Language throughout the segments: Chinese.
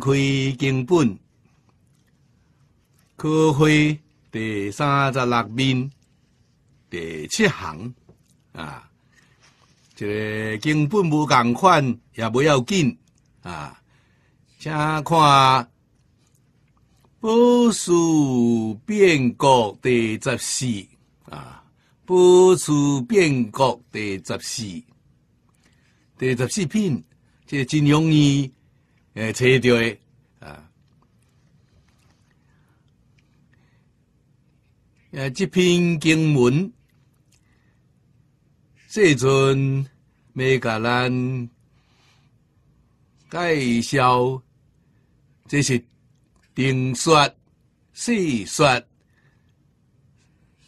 开经本，科会第三十六面第七行啊。这个经本无共款，也不要紧啊。请看《波斯变国》第十四啊，《波斯变国》第十四，第十四篇，这真容易诶找到诶啊。诶，这篇经文。这阵要甲咱介绍，这是定说、细说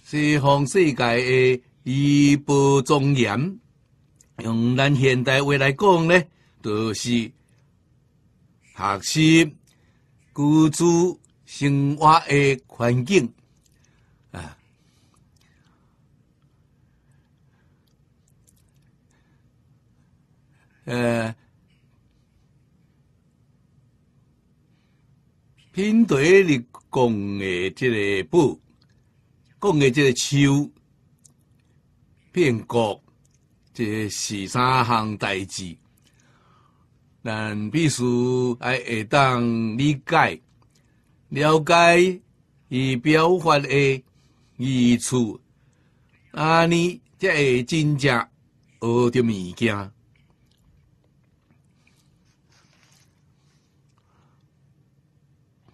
西方世界的医保庄严。用咱现代话来讲呢，就是学习居住生活的环境啊。呃，品对你讲的这个布，讲的这个秋变国，这是三项代志，咱必须爱会当理解、了解伊表发的意思，安尼才会真正学着物件。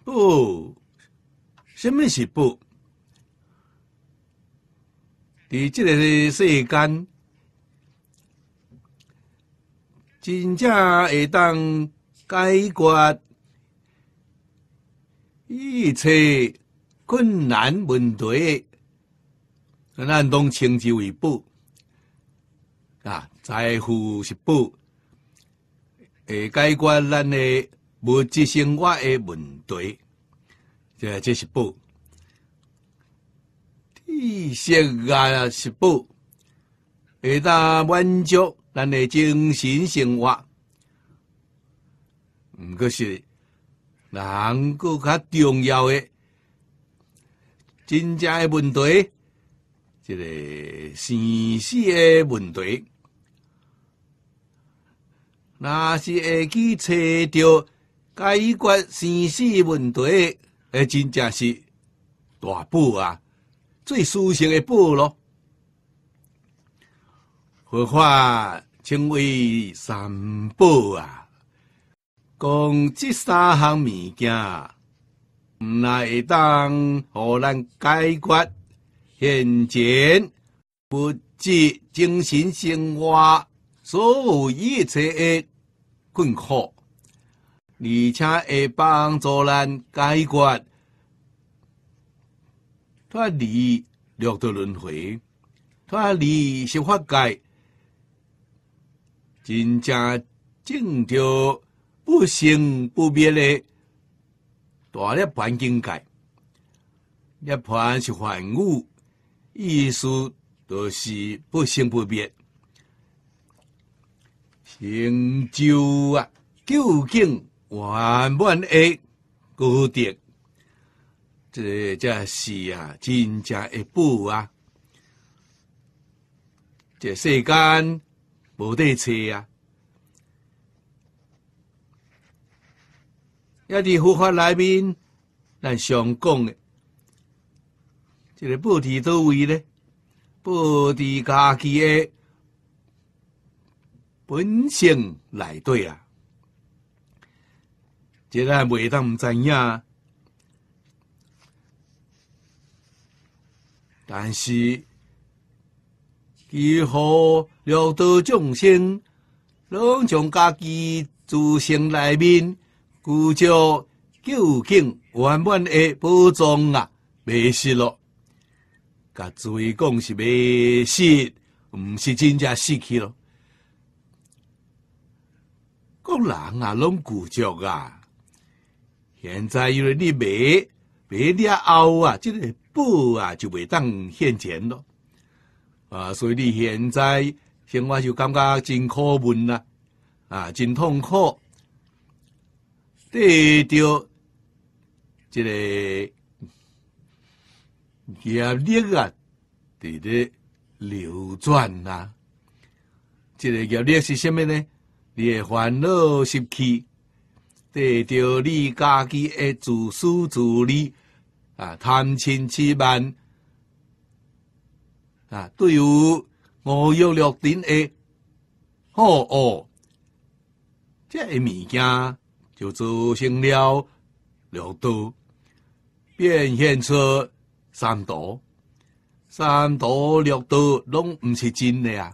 不，什么是不？伫这个世间，真正会当解决一切困难问题，咱拢称之为不啊，财富是不，会解决咱的。物质生活的问题，这这是宝；知识啊是宝，会当满足咱的精神生活。毋过是，人个较重要的，真正的问题，这个生死的问题，那是会去找到。解决生死问题，诶，真正是大宝啊！最舒适的宝咯。佛法称为三宝啊。讲这三项物件，毋来会当互咱解决现前物质、精神生活所有一切的困苦。而且会帮助咱解决脱离六道轮回，脱离十法界，真正证着不生不灭的大涅槃境界。涅盘是凡物，意思就是不生不灭，成就啊究竟。圆满的功德，这这是啊，真正的宝啊！这世间无得找啊！一伫佛法内面，咱常讲的，这个宝伫倒位呢？菩提家己的本性内底啊！这咱袂当毋知影，但是，几乎六道众生，拢从家己自性内面，具着究竟圆满的宝藏啊，未失咯。甲注意讲是未失，毋是真正失去咯。个人啊，拢具着啊。现在因为你卖卖了后啊，这个宝啊就袂当现钱咯啊，所以你现在生活就感觉真苦闷啦，啊，真痛苦。得着这个业力啊，伫咧流转呐。这个业力是什么呢？你的烦恼习气，得着你家己的自私自利啊，贪嗔痴慢啊，对于我有六点的好哦，这物件就造成了六道，变现出三毒，三毒六道拢毋是真的啊！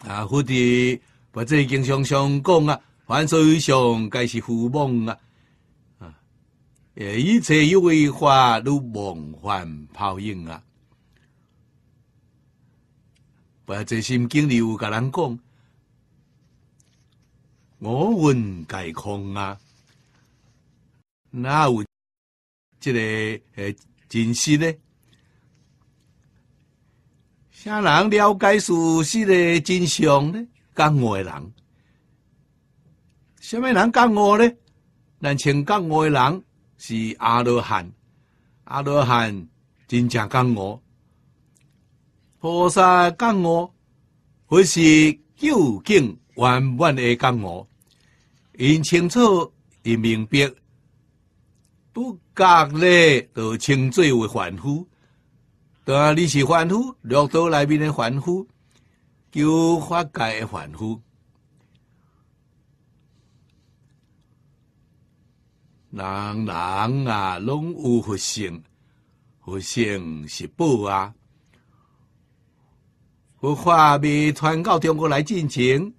啊，或者或者经常常讲啊，凡所上，皆是浮梦啊！啊，一切有为法，如梦幻泡影啊！或者心经里有甲人讲，我问皆空啊，哪有这个诶真实呢？啥人了解事实的真相呢？干我的人，什么人干我呢？咱称讲我的人是阿罗汉，阿罗汉真正干我，菩萨讲我，或是究竟圆满的讲我，因清楚，因明白，不觉咧，就称作为凡夫。对啊，你是凡夫，六道内面的凡夫，求法界的凡夫。人人啊，拢有佛性，佛性是宝啊。佛法未传到中国来进行，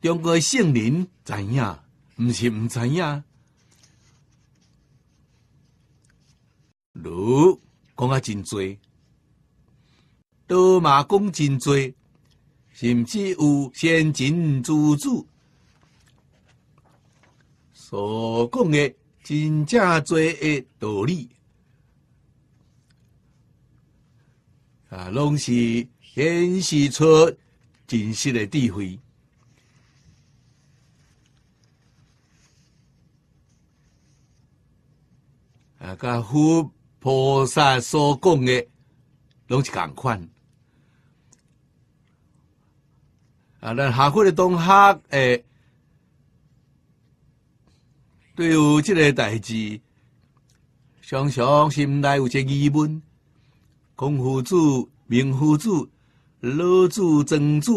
中国圣人知影，毋是毋知影。如讲啊真多，多嘛讲真多，甚至有先秦诸子。所讲的真正多的道理啊，拢是显示出真实的智慧啊，甲佛。菩萨所讲的拢是共款。啊，咱下课的同学诶，对于即个代志，常常心内有些疑问：孔夫子、明夫子、老子、曾子，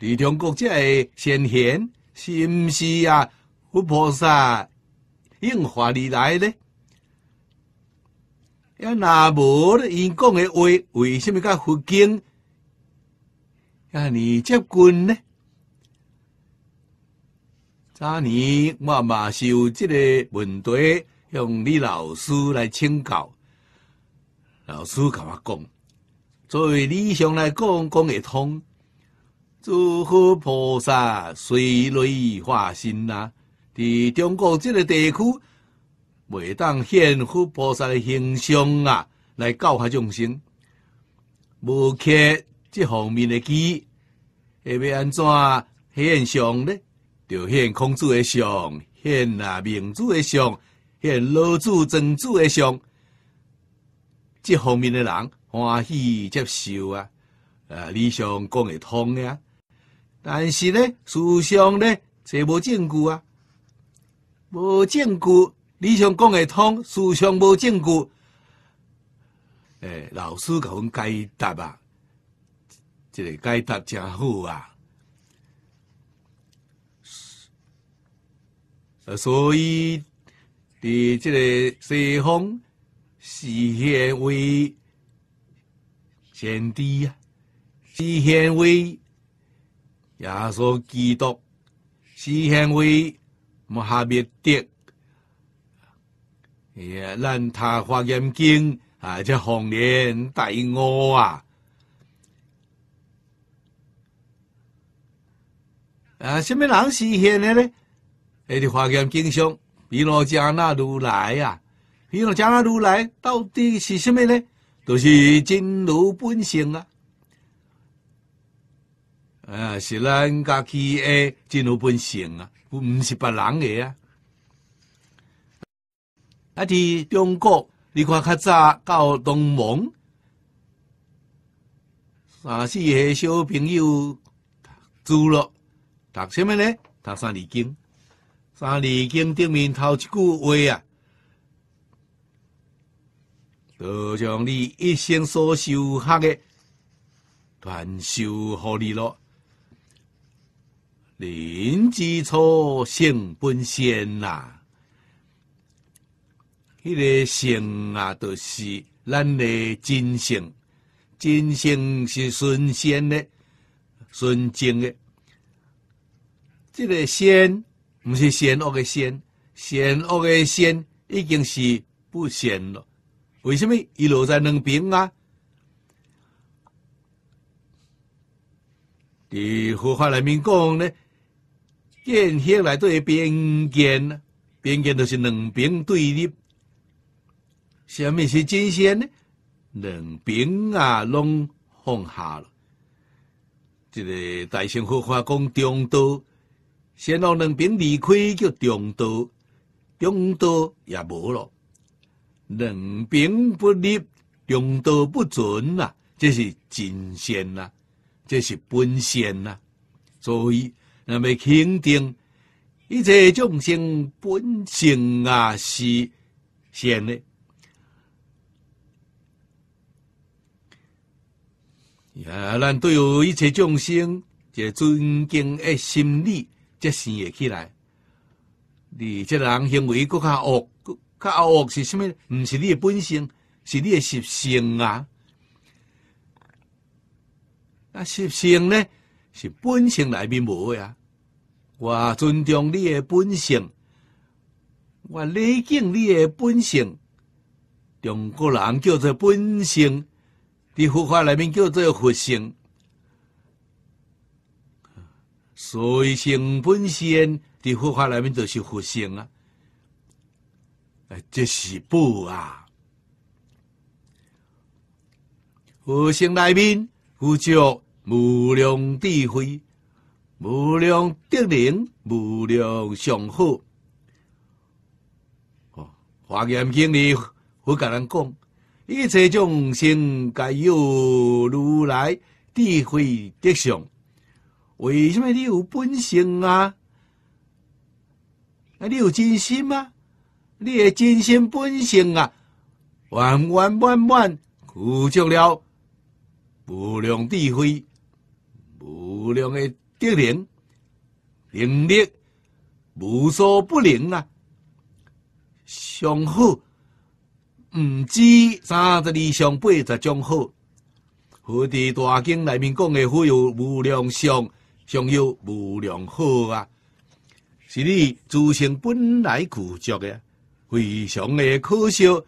伫中国这个先贤，是毋是啊？佛菩萨应化而来呢？要那无咧，因讲的话，为什么甲佛经啊你接近呢？昨年我嘛是有这个问题，向李老师来请教。老师甲我讲，作为理想来讲，讲会通。诸佛菩萨随类化身呐，伫中国这个地区。袂当现佛菩萨的形象啊，来教化众生。无缺这方面的机，下要安怎现象呢？就现孔子的像，现啊明子的像，现老子、曾子的像。这方面的人欢喜接受啊，啊，理想讲会通啊。但是呢，事上呢，这无证据啊，无证据。理想讲会通，事上无证据。诶，老师甲阮解答啊，这个解答真好啊。所以，伫这个西方是现为先知啊，是现为耶稣基督，是现为穆罕默德。也咱他发严经啊，这红莲大我啊！啊，什么人实现的呢？那啲华严经上，毗罗迦那如来呀，毗罗迦那如来到底是什么呢？都是真如本性啊！啊，是咱家己的真如本性啊，不毋是别人的啊。啊，伫中国，你看较早到东盟，三四个小朋友住了，读什么呢？读三字经，三字经顶面头一句话啊，就将你一生所修学的传授互你咯。人之初，性本善呐。迄个性啊，就是咱的真性，真性是纯善的、纯正的。这个善，毋是善恶的善，善恶的善已经是不善了。为什么？伊落在两边啊？伫佛法里面讲呢？见血来对边见，边见就是两边对立。什么是真仙呢？两边啊，拢放下了。这个大乘佛法讲中道，先让两边离开叫中道，中道也无咯。两边不立，用道不准呐，这是真仙呐，这是本仙呐，所以。那么肯定一切众生本性啊是善的，呀，咱对于一切众生，这尊敬的心理才生会起来。你这人行为更较恶，较恶是什么？毋是你诶本性，是你诶习性啊。那习性呢？是本性内面无诶啊，我尊重你诶本性，我礼敬你诶本性。中国人叫做本性，伫佛法内面叫做佛性。随性本性，伫佛法内面就是佛性啊！哎，这是宝啊！佛性内面有着。无量智慧，无量德能，无量上好。哦，华严经里会甲人讲，一切众生皆有如来智慧德相。为什么你有本性啊？啊，你有真心吗？你的真心本性啊，完完满满具足了无量智慧。无量的德能能力，无所不能啊！上好，毋止三十二相八十种好。佛地大经内面讲的，富有无量相，尚有无量好啊！是你自性本来具足的，非常的可笑。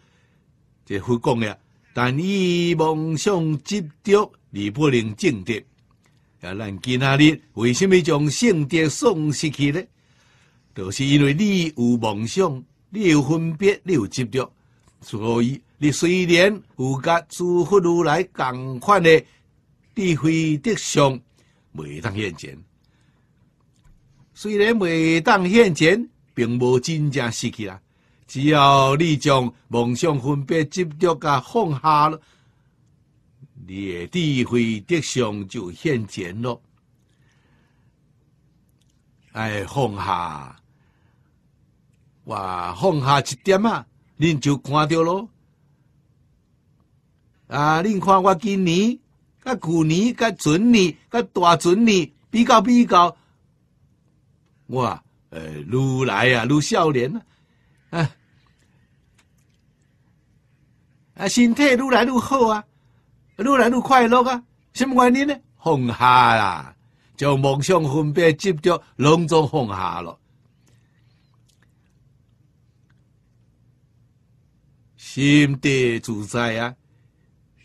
这佛讲的，但以梦想执着，而不能证得。啊，咱今仔日为什么将圣德送失去呢？就是因为你有梦想，你有分别，你有执着，所以你虽然有甲诸佛如来共款的智慧德相，未当现前。虽然未当现前，并无真正失去啦。只要你将梦想、分别、执着甲放下了。你的智慧德相就现前咯，哎，放下，哇，放下一点啊，恁就看到咯。啊，恁看我今年、甲旧年、甲前年、甲大前年比较比较，哇，呃，愈来啊愈少年啊，啊，啊，身体愈来愈好啊。愈来愈快乐啊！什么原因呢？放下啦，将梦想分别执着，拢总放下了，心地自在啊，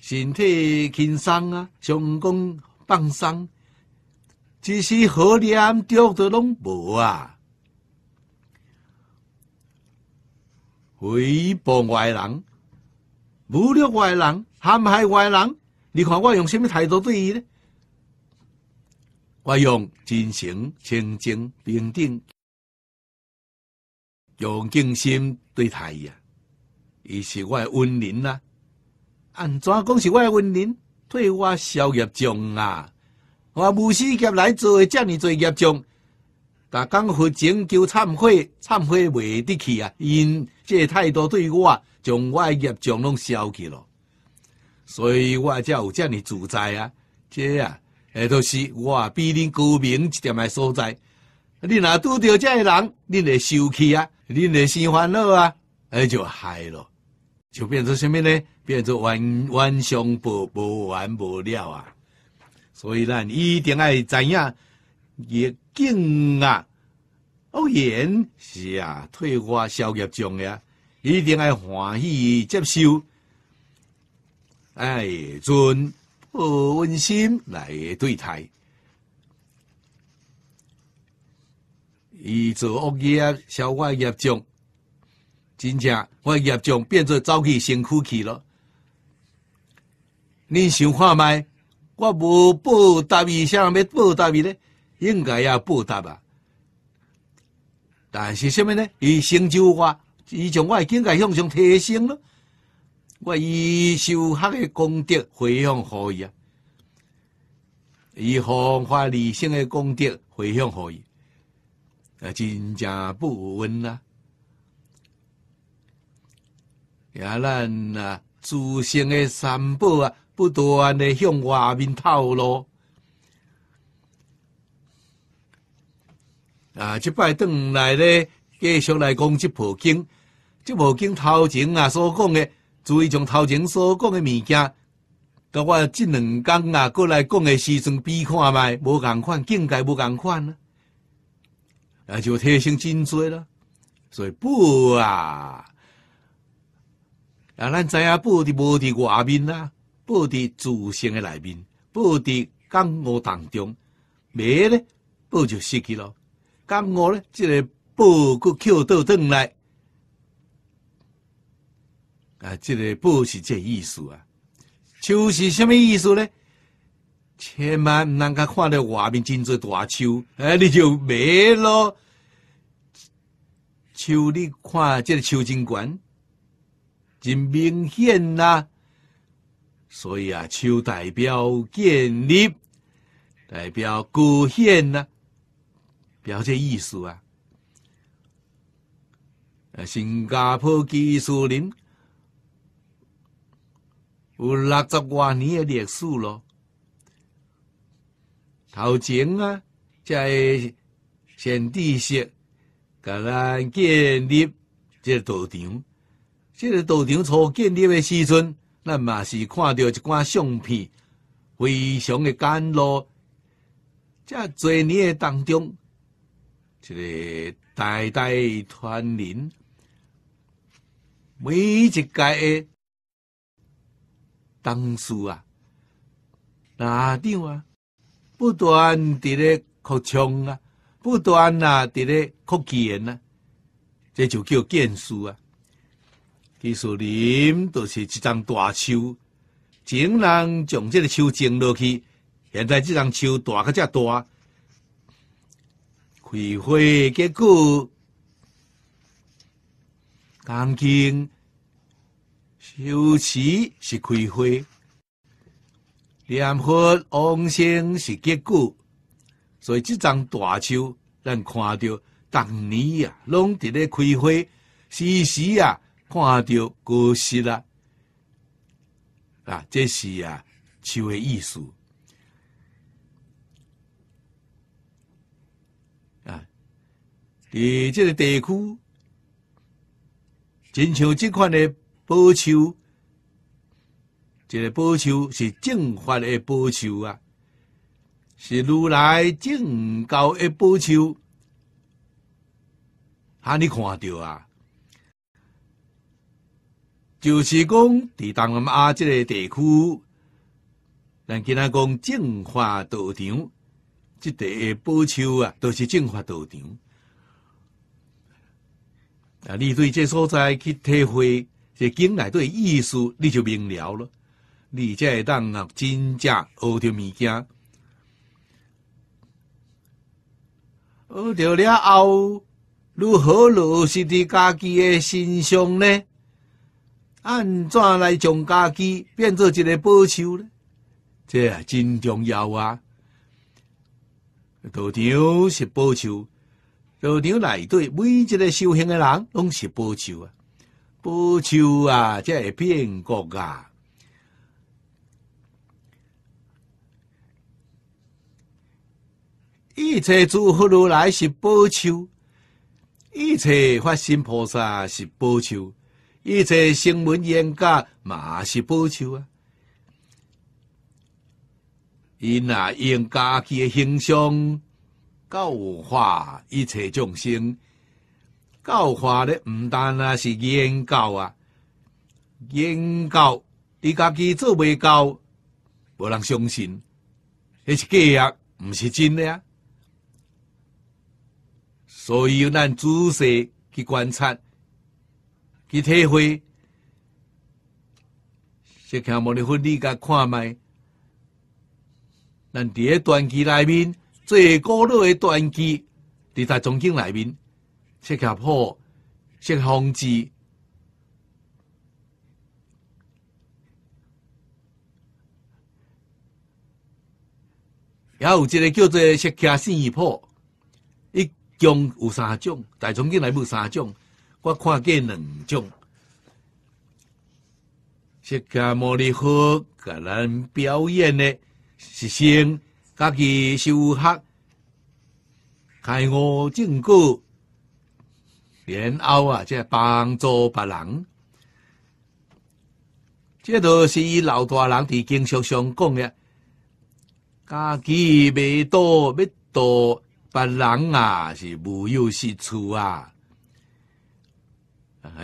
身体轻松啊，上工放松，只是好念着都拢无啊，回报外人，侮辱外人，陷害外人。你看我用什么态度对伊呢？我用真诚、清净、平等，用敬心对待伊啊。伊是我的恩人呐，安怎讲是我的恩人？替我消业障啊！我无私劫来做的遮尔多业障，但讲佛前求忏悔，忏悔袂得去啊！因这态度对我，将我诶业障拢消去了，所以我才有遮尔自在啊！这啊，下都是我比恁高明一点的所在。你若拄着这个人，恁会受气啊，恁会生烦恼啊，那就害了。就变成什么呢？变成冤冤相报，无完无了啊！所以咱一定要知影，业境啊，恶言是啊，退化消业障呀，一定要欢喜接受，哎，尊不温心来对待，以做恶业消化业障。真正我业障变做走去身躯去了。恁想看麦？我无报答伊，啥要报答伊呢？应该要报答啊！但是什么呢？伊成就我，伊将我境界向上提升了。我以修学的功德回向可以啊？以弘法利生的功德回向可以？啊，真正不稳啊！也咱啊，自身的三宝啊，不断的向外面透露。啊，即摆转来咧，继续来讲即部经，即部经头前啊所讲的，注意从头前所讲的物件，甲我即两天啊，过来讲的时阵比看卖，无共款，境界无共款啊，啊，就提升真多了，所以不啊。啊，咱知影报伫无伫外面啊，报伫自身的内面，报伫感悟当中，没咧报就失去咯。感悟咧，即个报佫扣倒转来，啊，即个报是这意思啊。树是什么意思呢？千万毋能够看到外面真侪大树，哎，你就没咯。树你看，即个树真悬。真明显呐，所以啊，树代表建立，代表孤显呐，表这意思啊。新加坡技术林有六十多年的历史咯，头前啊，在先地设，甲咱建立这个道场。这个道场初建立的时阵，咱嘛是看到一寡相片，非常的简陋。这多年的当中，这个代代传人，每一届的当事啊、哪长啊，不断伫咧扩充啊，不断啊伫咧扩建啊，这就叫建树啊。技术林都是一张大树，前人将这个树种落去，现在这张树大个遮大，开花结果，钢筋修持是开花，念佛往生是结果，所以这张大树，咱看到逐年啊，拢伫咧开花，时时啊。看到过失啦，啊，这是啊，树的意思啊。伫这个地区，真像这款的宝树，这个宝树是正法的宝树啊，是如来正教的宝树，哈，你看到啊？就是讲，伫东南亚这个地区，咱今仔讲净化道场，这地宝树啊，都是净化道场。啊，你对这所在去体会，这经内对意思，你就明了了。你才会当啊，真正学着物件。学着了后，如何落实伫家己诶身上呢？按怎来将家己变做一个宝树呢？这真重要啊！道场是宝树，道场内底每一个修行的人拢是宝树啊！宝树啊，才会变国啊！一切诸佛如来是宝树，一切法身菩萨是宝树，一切声闻缘觉嘛是宝树啊！因啊用家己的形象教化一切众生，教化咧毋单啊是言教啊，言教你家己做未到，无人相信，迄是假啊，毋是真诶啊！所以咱仔细去观察、去体会，释迦牟尼佛你甲看卖，咱伫个传记内面最古老诶传记，伫在中经内面，释迦谱、释方志，也有一个叫做释迦圣义谱。种有三种，大总经来有三种，我看见两种。释迦牟尼佛甲咱表演的是先家己修学开悟正果，然后啊，再帮助别人。这都是以老大人伫经书上讲的，家己未多要多。别人啊是无有是处啊，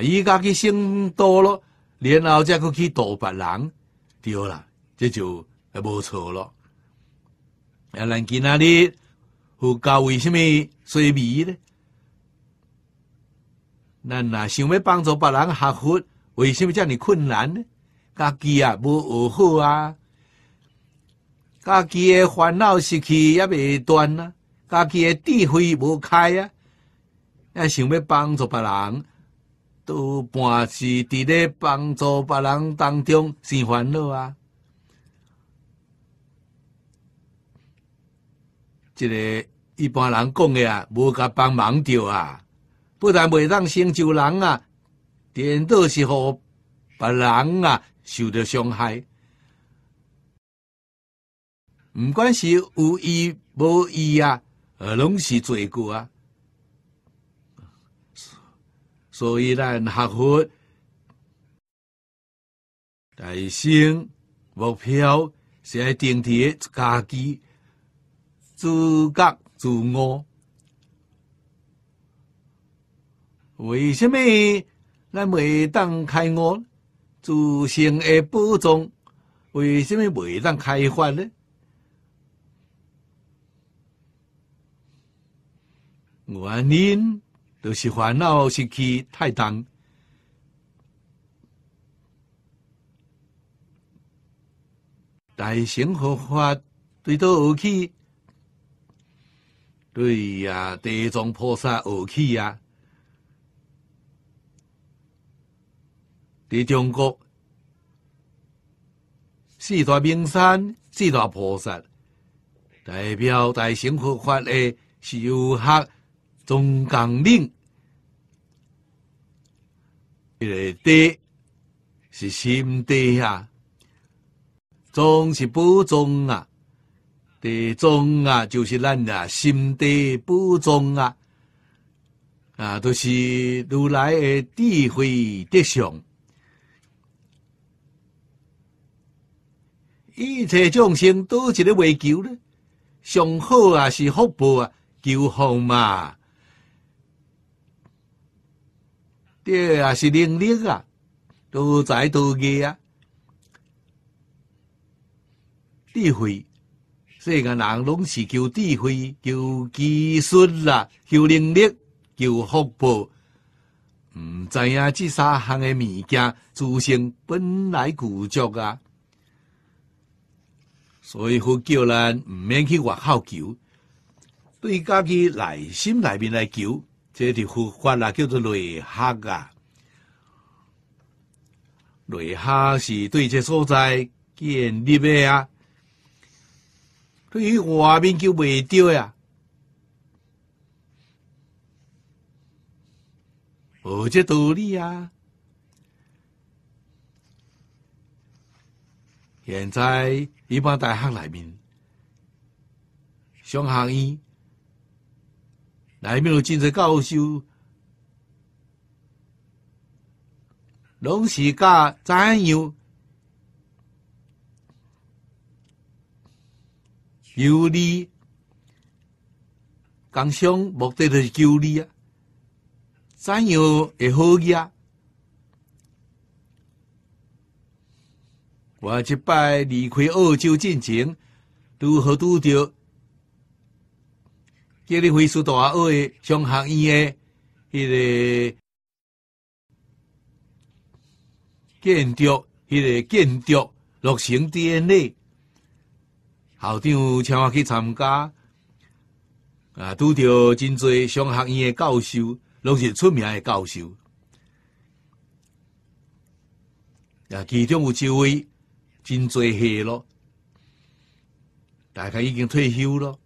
伊家己先多咯，然后再去去度别人，对啦，这就无错咯。啊，咱今仔日佛教为什么衰微呢？咱若想要帮助别人学佛，为什么这么困难呢？家己啊无学好啊，家己的烦恼失去也未断啊。家己的智慧无开啊，也想要帮助别人，都半是伫咧帮助别人当中生烦恼啊。一个一般人讲的啊，无甲帮忙着啊，不但袂当成就人啊，颠倒是互别人啊受到伤害。毋管是有意无意啊。呃，拢是罪过啊！所以咱学佛大生目标是要定伫家己自觉自我。为什么咱未当开悟？自性的保障，为什么未当开发呢？原因就是烦恼失去太重，大乘佛法对到学起，对呀，地藏菩萨学起呀，在中国。四大名山、四大菩萨。代表大乘佛法的修学。总纲领，这个地是心地啊，中是不中啊，地中啊就是咱啊心地不中啊，啊都是如来的智慧德相，一切众生都一个为求呢，上好啊是福报啊，求福嘛。这也是能力啊，多才多艺啊，智慧。世间人拢是求智慧、求技术啦、求能力、求福报，唔知影这三项诶物件，自身本来具足啊。所以佛叫咱唔免去外口求，对家己内心内面来求，这条佛法啊叫做内学啊。内学是对这所在建立的啊，对于外面就未着呀。无这道理啊！现在一般大学内面，上学院内面有真侪教授，拢是教怎样有利，工商目的就是求利啊。怎样会好呀？我即摆离开澳洲进前，如何拄着叫你回苏大学的商学院的迄个建筑，迄个建筑落成 DNA，校长请我去参加，啊，拄着真侪商学院的教授。拢是出名的教授，啊，其中有一位真侪岁咯，大概已经退休咯，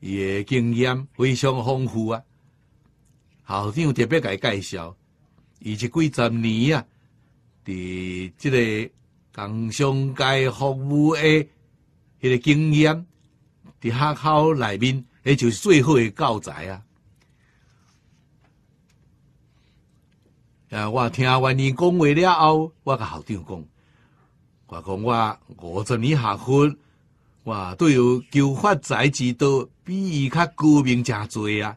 伊的经验非常丰富啊。校长特别甲伊介绍，伊这几十年啊，伫即个工商界服务的迄个经验，伫学校内面。那就是最好的教材啊！啊，我听完你讲话了后，我甲校长讲，我讲我五十年学分，我都有求发财之道，比伊较高明真多啊！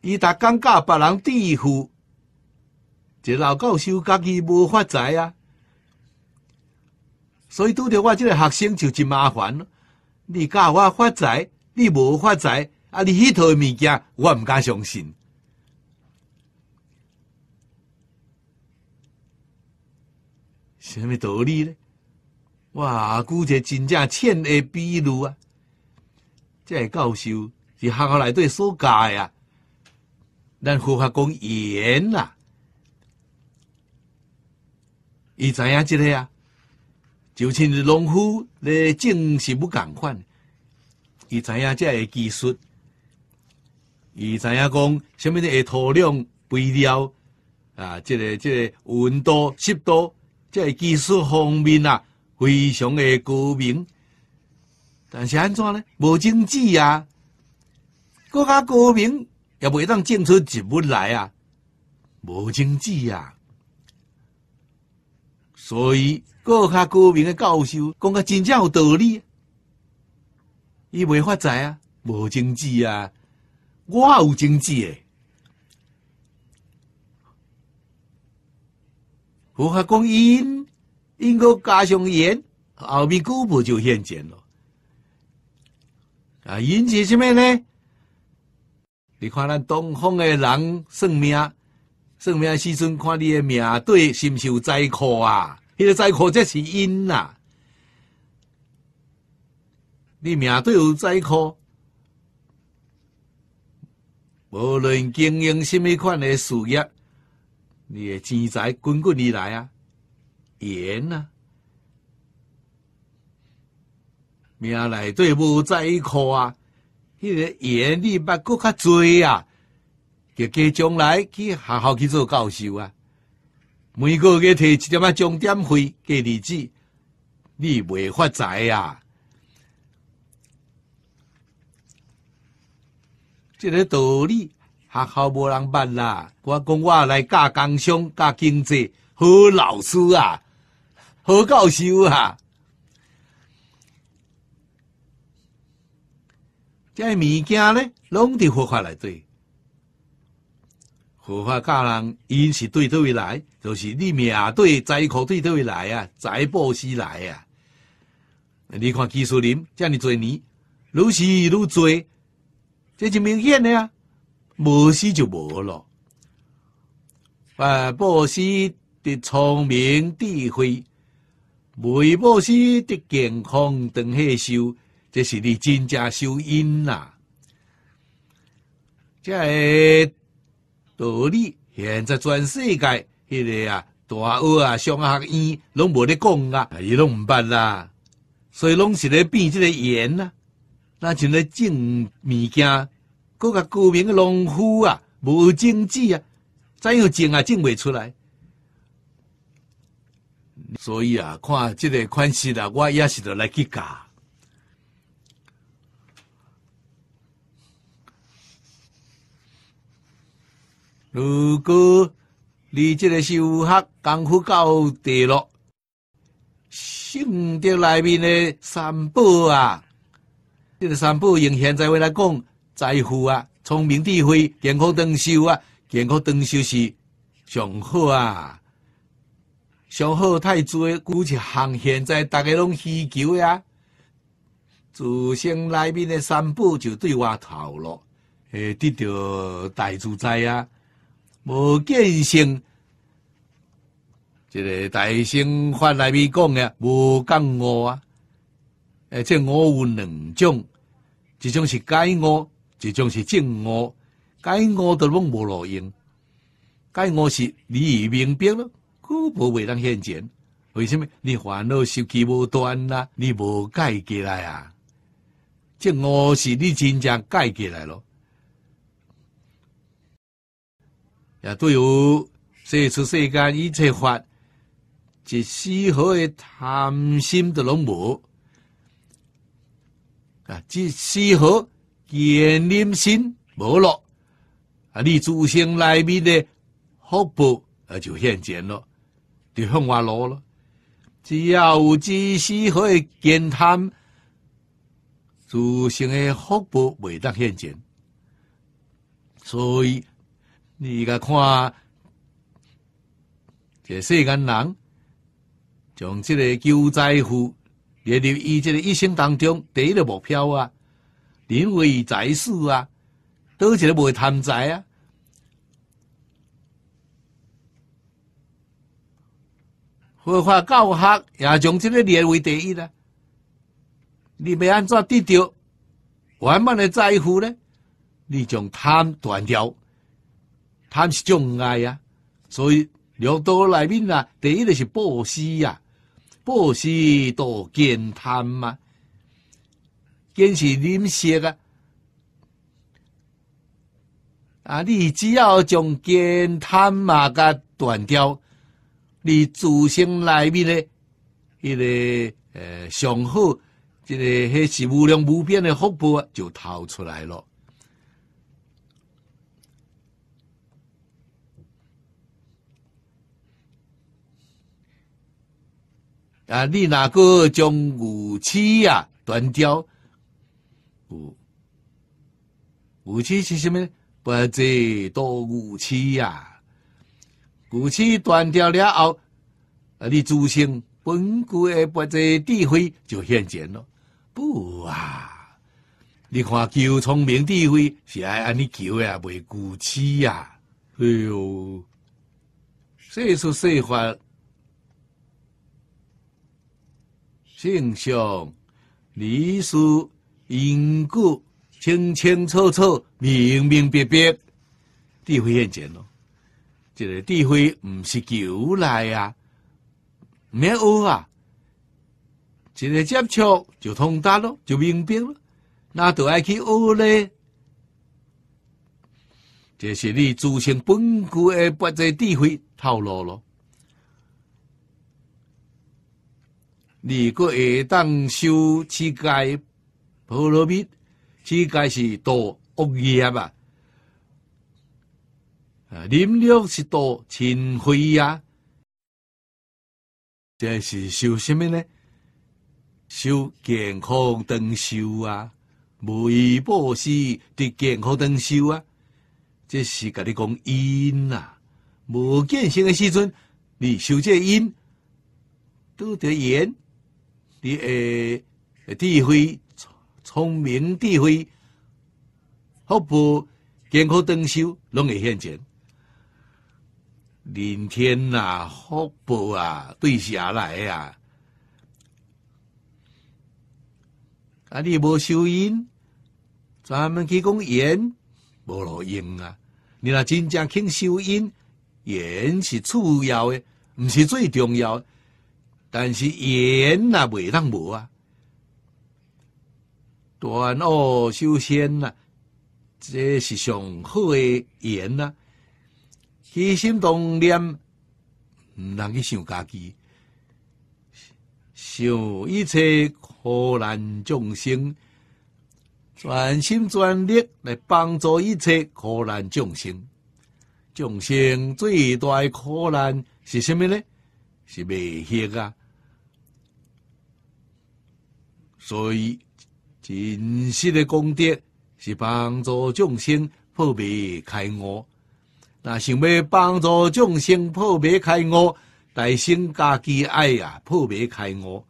伊逐工教别人致富，这老教授家己无发财啊！所以拄着我即个学生就真麻烦咯。你教我发财，你无发财，啊！你迄套物件我毋敢相信。什么道理呢？哇！估计真正欠的比如啊，这个教授是学校内底所教啊，咱佛法讲严啦，伊知影即个啊？就像农夫咧种是不共款，伊知影这个技术，伊知影讲什么的土壤肥料啊，这个这个温度湿度，这个技术方面啊，非常的高明。但是安怎呢？无经济啊，更加高明也袂当种出植物来啊，无经济啊，所以。个较高明的教授讲个真正有道理，伊未发财啊，无经济啊，我有经济诶。我还讲因，因个加上盐，后面古不就现前了。啊，因是什么呢？你看咱东方的人算命，算命时阵看你的命对是毋是有灾祸啊？迄个灾祸，这是因呐。你命对有灾祸，无论经营什么款的事业，你的钱财滚滚而来啊，缘啊。命内对无灾祸啊，迄个缘你捌搁较多啊，就加将来去学校去做教授啊。每个月提一点仔钟点费过日子，你未发财啊这个道理学校无人办啦。我讲我来教工商、教经济，好老师啊，好教授啊。这物件呢，拢伫佛法内底。佛法教人，因是对倒位来，就是你命对灾祸对倒位来啊，财布施来啊。你看技术林这么多年，愈是愈多，这就明显的啊，无死就无咯。啊，布施的聪明智慧，未报时得健康长寿寿，这是你真正修因呐。这个道理，现在全世界迄个啊大学啊、上学院拢无咧讲啊，伊拢毋捌啦。所以拢是咧变即个言呐，那像咧种物件，各个高明农夫啊，无经济啊，怎样种啊种袂出来？所以啊，看即个款式啊，我也是得来去教。如果你这个修学功夫到地了，圣德内面的三宝啊，这个三宝用现在话来讲，财富啊、聪明智慧、健康长寿啊，健康长寿是上好啊，上好太多，古一项现在大家拢需求呀。自性内面的三宝就对我头咯，诶，得到大自在啊，无见性。这个大乘法内面讲嘅无讲恶啊，诶，这恶有两种，一种是解恶，一种是正恶。解恶都拢无路用，解恶是你明白咯，古无为人现前。为什么？你烦恼习气无断啦，你无改过来啊？正恶是你真正改过来咯。也对于世出世间一切法。一丝毫的贪心都拢无啊！一丝毫见念心无咯啊！你自性内面的福报啊，就现前咯，就向我攞咯。只要有一丝毫的见贪，自性的福报未得现前。所以你个看，这世间人。将这个救灾户列入伊这个一生当中第一个目标啊，因为财事啊，都一个不会贪财啊。佛法教学也将这个列为第一啦。你要安怎得到完满的财富呢？你将贪断掉，贪是障碍啊。所以六道内面啊，第一个是布施呀。布施多健贪嘛，健是饮食啊！啊，你只要将健贪嘛甲断掉，你自性内面的迄个呃上好，这个迄是无量无边的福报就透出来了。啊！你那个将武器呀断掉？武武器是什么？不这多武器呀！武器断掉了后，啊，你祖先本国的不这智慧就现前了。不啊！你看求聪明智慧是爱安尼求呀，为武器呀！哎呦，说出说法。正相、历史、因果，清清楚楚、明明白白，智慧现前咯。这个智慧唔是求来啊，没有啊，一个接触就通达咯，就明白咯。那都爱去学咧，这是你自性本具的不在智慧套路咯。你个会当修七界波罗蜜，七界是多恶业啊，啊，临了是多清慧呀，这是修什么呢？修健康长寿啊，为报施的健康长寿啊，这是甲你讲因呐，无见性的时阵，你修这因都得言。你诶智慧、聪明智慧、福报、健康长寿，拢会现前。人天啊，福报啊，对下来啊，啊，你无修因，专门去讲缘，无路用啊。你若真正肯修因，缘是次要的，毋是最重要的。但是缘啊，袂当无啊。断恶修仙呐，这是上好的缘呐。起心动念，毋通去想家己，想一切苦难众生，全心全力来帮助一切苦难众生。众生最大的苦难是什么呢？是未晓啊。所以。真实的功德是帮助众生破灭开悟。那想要帮助众生破灭开悟，大生家己爱啊，破灭开悟。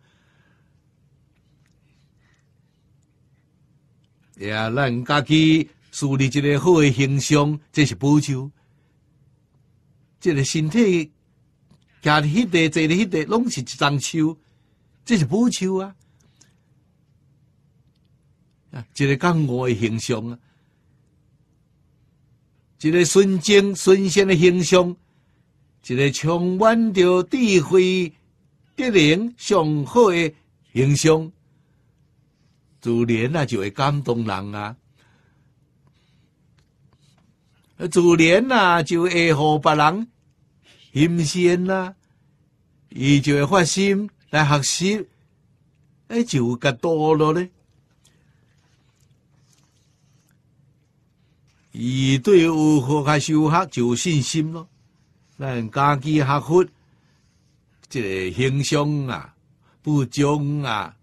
呀，咱家己树立一个好的形象，这是补救。这个身体家伫迄地，坐伫迄地，拢是一张树，这是补救啊。啊，一个讲我的形象啊，一个纯净纯善的形象，一个充满着智慧、德能上好的形象，自然啊就会感动人啊，自然啊就会互别人欣赏呐，伊就会发心来学习，哎，就有较多了咧。伊对有好开修学就有信心咯。咱家己学佛，这个形象啊、不忠啊，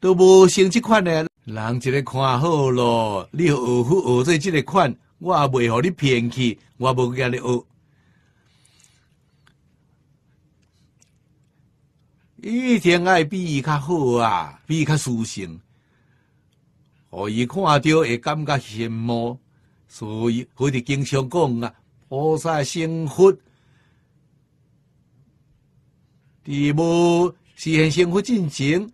都无成即款诶。人一个看好咯，你学佛学做即个款，我也袂互你骗去，我无甲你学。一定爱比伊较好啊，比伊较舒心。互伊看到会感觉羡慕，所以佢哋经常讲啊，菩萨成佛，伫无实现成佛进前，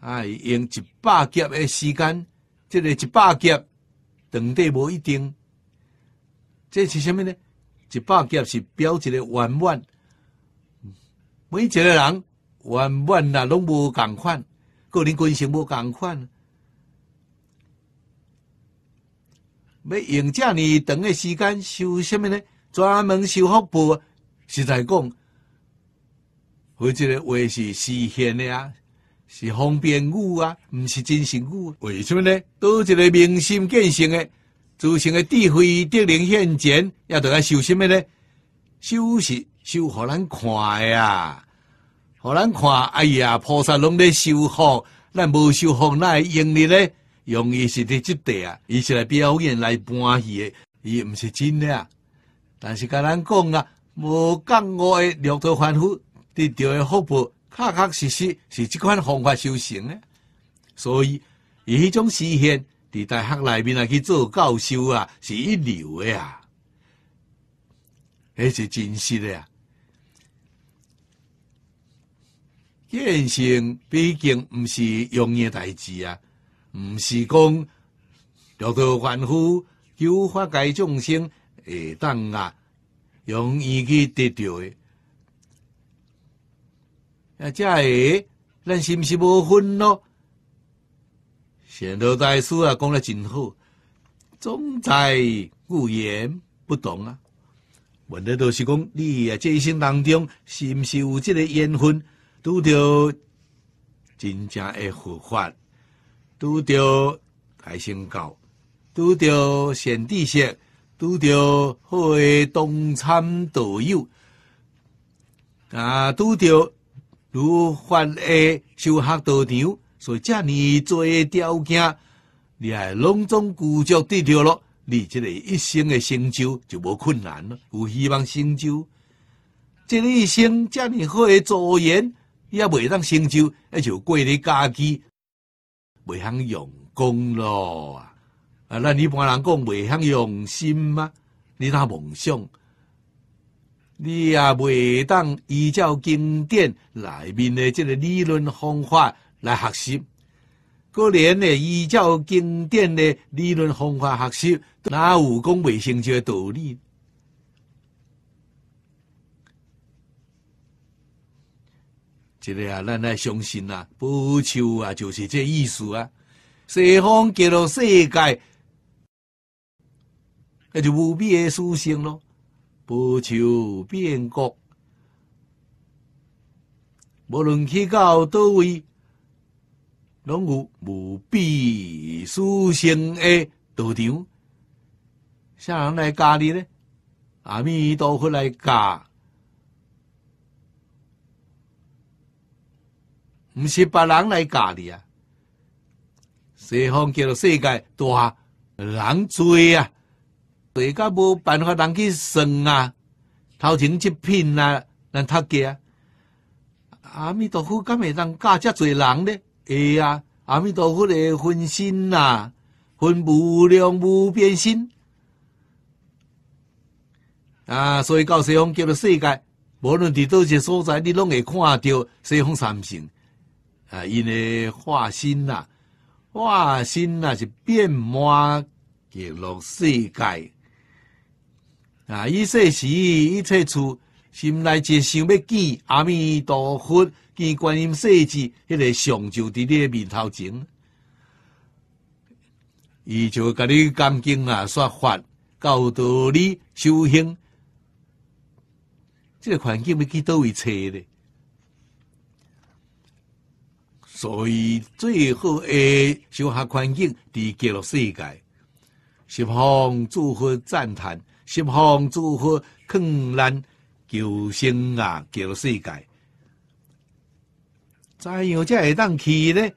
哎，用一百劫的时间，即个一百劫长短无一定，这是什么呢？一百劫是表一个圆满，每一个人圆满啊，拢无共款，个人根性无共款。要用遮尔长的时间修什么呢？专门修福报，实在讲，或者话是实现的啊，是方便语啊，毋是真实语。为什么呢？多一个明心见性的，自性的智慧德能现前，要得来修什么呢？修是修，互咱看呀，互咱看。哎呀，菩萨拢在修福，咱无修福，哪会用力呢？用伊是伫即地啊，伊是来表演来搬戏的，伊毋是真的啊。但是甲咱讲啊，无讲我的六道凡夫得到的福报，确确实实是即款方法修行的。所以，伊迄种实现伫大学内面啊去做教授啊，是一流的啊，迄是真实的啊。见性毕竟毋是容易代志啊。毋是讲六道凡夫求法界众生会当啊容易去得到的，啊，这个咱是毋是无分咯？显道大师啊讲得真好，总在语言不同啊。问题都是讲你啊这一生当中是毋是有这个缘分，拄着真正的佛法。拄着大圣教，拄着贤知识，拄着好诶同参道友，啊，拄着如法诶修学道场，所以遮尔做条件，你还隆中具足得着咯，你即个一生诶成就就无困难了，有希望成就。即个一生遮尔好诶助缘，也未当成就，那就过你家己。未晓用功咯啊！咱一般人讲未晓用心吗？你那梦想，你也未当依照经典内面的即个理论方法来学习，个连呢依照经典的理论方法学习，哪有讲未成就的道理？这个啊，咱来相信啊，保守啊，就是这意思啊。西方极乐世界，那就无比的殊胜咯。保守变国，无论去到倒位，拢有无比殊胜的道场。啥人来教你呢？阿弥陀佛来教。毋是别人来教你啊！西方叫做世界大人多啊，大家无办法人去算啊，头前一品啊，咱读家。阿弥陀佛，敢会当教遮侪人呢？会啊！阿弥陀佛的分身啊，分无量无边身啊，所以到西方叫做世界，无论伫倒一个所在，你拢会看到西方三圣。啊，因为化身呐，化身呐是变满极乐世界啊！一说时，一切处，心内只想要见阿弥陀佛，见观音世子，迄个上就伫你面头前，伊就甲你讲经啊，说法，教导你修行，这个环境要去倒位找咧？所以最好诶，修学环境伫极乐世界，十方诸佛赞叹，十方诸佛劝咱求生啊！极乐世界，怎样才会当去呢？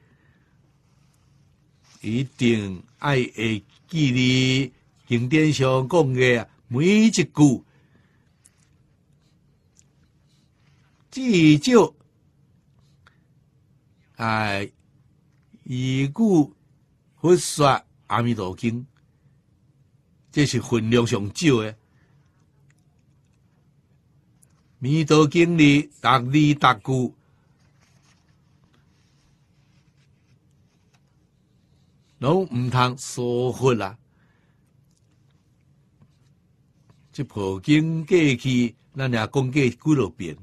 一定爱会记哩经典上讲嘅每一句，至少。哎，以故佛说阿弥陀经，这是分量上少的。弥陀经里达字达句，拢唔通疏忽啦。这部经过去，咱俩讲过几多遍，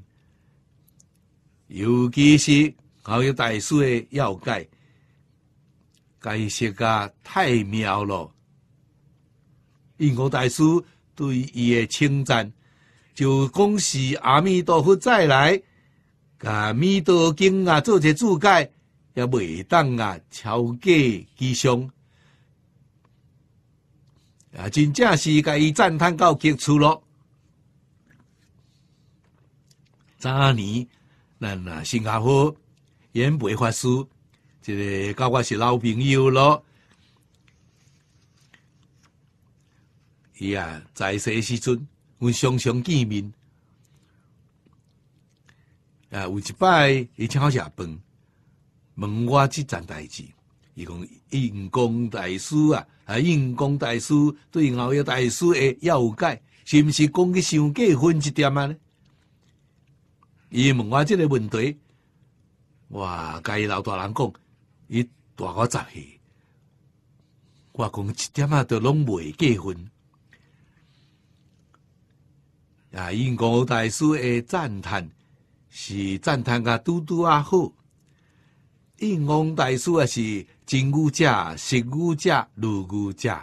尤其是。后有大师的要解，解释个太妙了。因果大师对伊的称赞，就恭喜阿弥陀佛再来，甲弥陀经啊做些注解，也未当啊超过其上。啊，真正是甲伊赞叹到极处咯。早年，咱啊新加坡。演培法师，这个甲我是老朋友咯。伊啊，在世时阵，阮常常见面。啊，有一摆，伊请我食饭，问我即件代志。伊讲印光大师啊，啊，印光大师对后一大师的要解，是毋是讲去上过分一点啊？伊问我即个问题。哇！甲伊老大人讲，伊大我十岁，我讲一点啊都拢未结婚。啊，因国大师的赞叹是赞叹甲拄拄啊好。印光大师啊是真语者、实语者、如语者，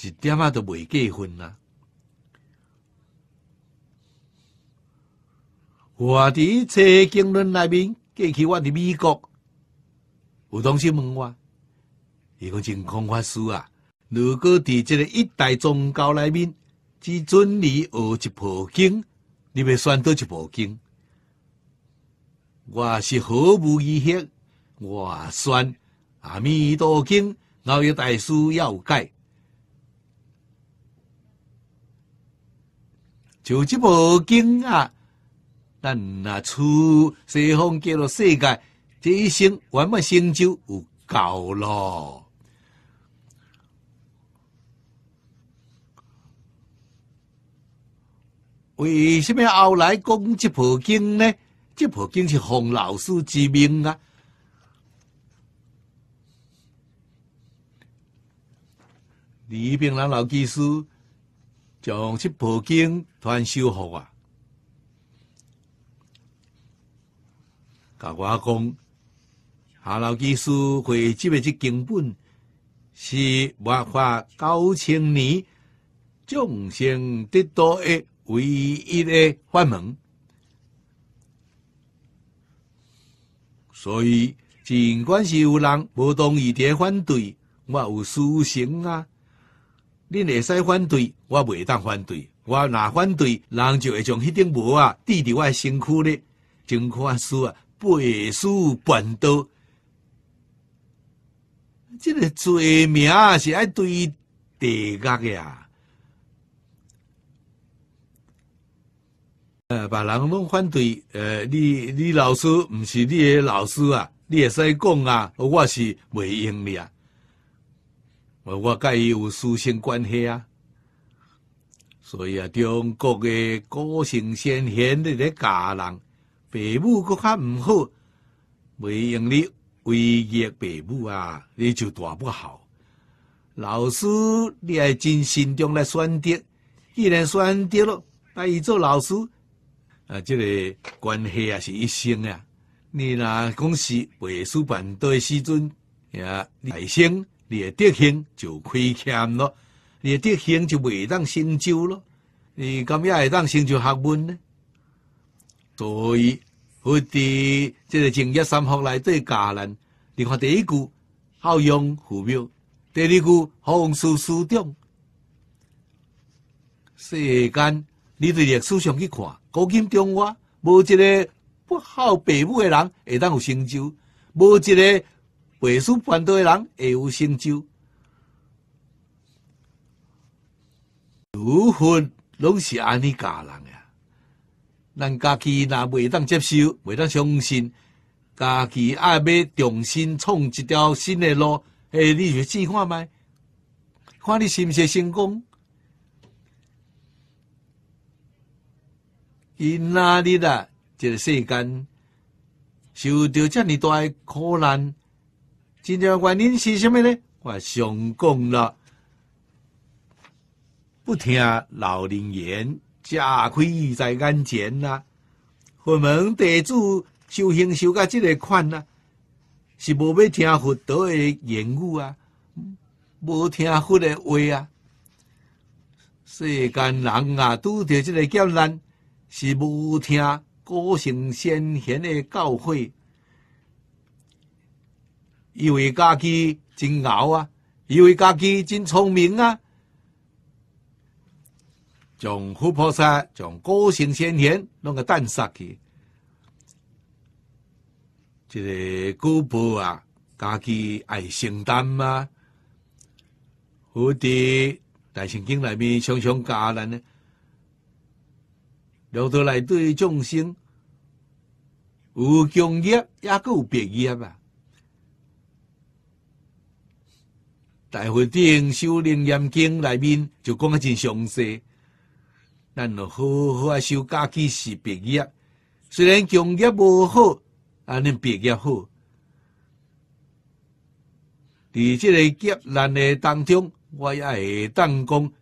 一点啊都未结婚啦。我伫车经论内面，过去我伫美国，有同事问我，伊讲真空法师啊，如果伫这个一代宗教内面，只准你学一部经，你要选倒一部经？我是毫无疑惑，我选阿弥陀经，后有大师要解，就这部经啊。咱那出西方极乐世界，这一生完满成就有够咯。为什么后来讲这部经呢？这部经是奉老师之命啊。李炳南老技师将这部经传修复啊，甲我讲，下老技师汇集的这经本是万法九千年众生得到的唯一的法门。所以，尽管是有人无同意的反对，我有私心啊。恁会使反对，我袂当反对。我若反对，人就会将迄顶帽啊抵伫我身躯咧。真看书啊，背书半道，这个罪名是爱对地格的啊。呃，别人拢反对，呃，你你老师毋是你的老师啊，你会使讲啊，我是袂用的啊。我我甲伊有私生关系啊，所以啊，中国的古圣先贤的咧家人，父母搁较毋好，袂用你威胁父母啊，你就大不好。老师，你爱真心中来选择，既然选择了，那伊做老师。啊，这个关系也是一生啊。你若讲是背书办对时阵，呀，来生你的德行就亏欠咯，你的德行就未当成就咯。你咁样会当成就学问呢？所以，我哋这个正一三学来对家人，你看第一句孝养父母，第二句奉事师长。世间，你对历史上去看。古今中外，无一个不孝父母的人会当有成就，无一个背书反对的人会有成就。如何拢是安尼教人呀？咱家己若未当接受，未当相信，家己爱要重新创一条新的路，诶，你就试看觅，看你是毋是成功。因哪里啦？这个世间受到遮尔大诶苦难，真正原因是什么呢？我上讲了，不听老人言，家亏在眼前呐。佛门弟子修行修到这个款呐，是无要听佛陀的言语啊，无听佛的话啊。世间人啊，拄着这个劫难。是无听古圣先贤的教诲，以为家己真牛啊，以为家己真聪明啊，将佛菩萨、将古圣先贤拢个诞杀去，这个古宝啊，家己爱承担吗？佛伫大圣经内面常常教咱呢。聊到来对众生有功业，也阁有别业啊！大会顶修炼严经内面就讲啊真详细，咱要好好啊修家己是毕业，虽然强业无好，啊恁毕业好。伫即个劫难的当中，我也会当讲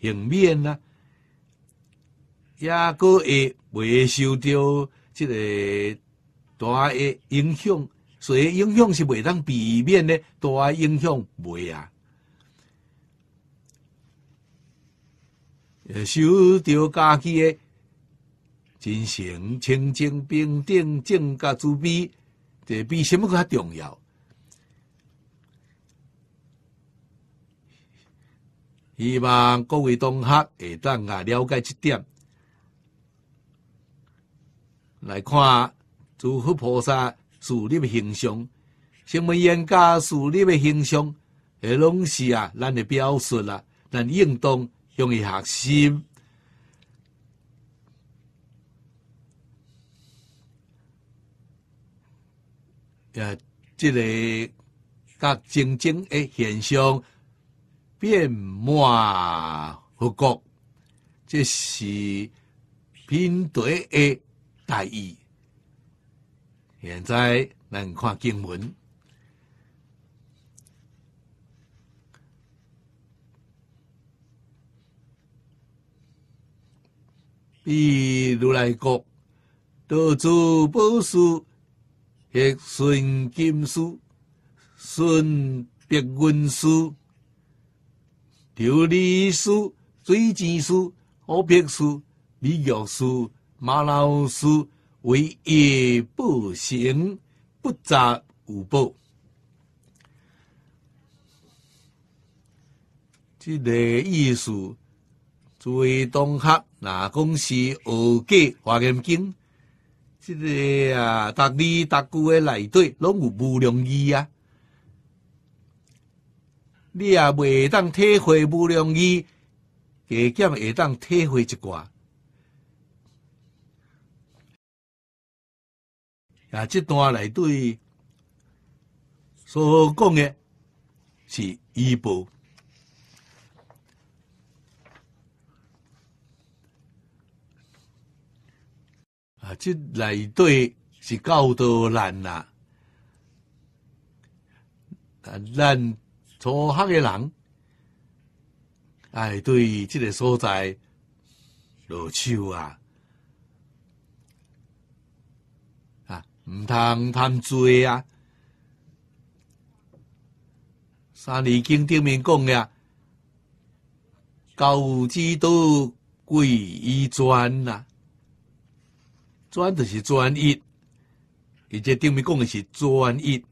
幸免啊。也个会未受到即个大的影响，所以影响是未当避免的，大诶影响未啊。受到家己的真诚、清净、平等、正觉、慈悲，这比什么较重要？希望各位同学会当啊了解这点。来看诸佛菩萨树立的形象，什么严家树立的形象，诶，拢是啊，咱的表述啦，咱应当用于学习。呃，这个各种种的现象变化不国，这是品德的。大意现在咱看经文，比如来国，多珠宝书，或纯金书，纯白云书，琉璃书，水晶书，乌白书，美玉书，玛瑙书。为业不行，不杂无报。这个意思，作为同学，那讲是学过华严经，这个啊，逐字逐句诶内底，拢有无量义啊。你也未当体会无量义，加减会当体会一寡。啊，即段内底所讲诶是医保啊，这来对是教导咱呐，啊，咱初学的人，哎，对这个所在落手啊。毋通贪罪啊！三字经顶面讲呀，高之道贵于专呐，专就是专一，而且顶面讲的是专一。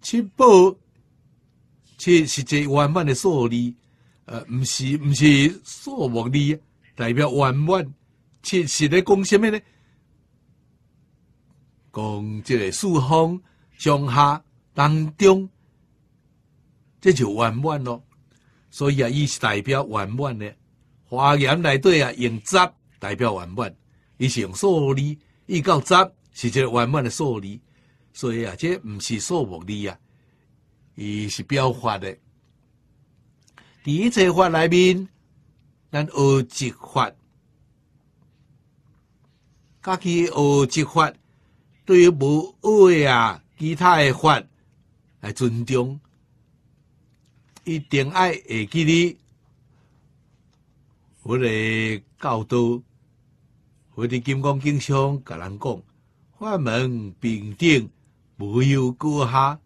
七宝七是这圆满的数字，呃，毋是毋是数目字，代表圆满。七是咧讲什么呢？讲这个四方上下当中，这就圆满咯。所以啊，伊是代表圆满的。华严内底啊，用十代表圆满，伊是用数字，一到十是这个圆满的数字。所以啊，这毋是数目字啊，伊是表法的。第一册法内面，咱学即法。家己学即法，对于无学啊，其他的法来尊重，一定爱会记哩。我哋教导，我哋金刚经上甲人讲，法门平等，无有高下。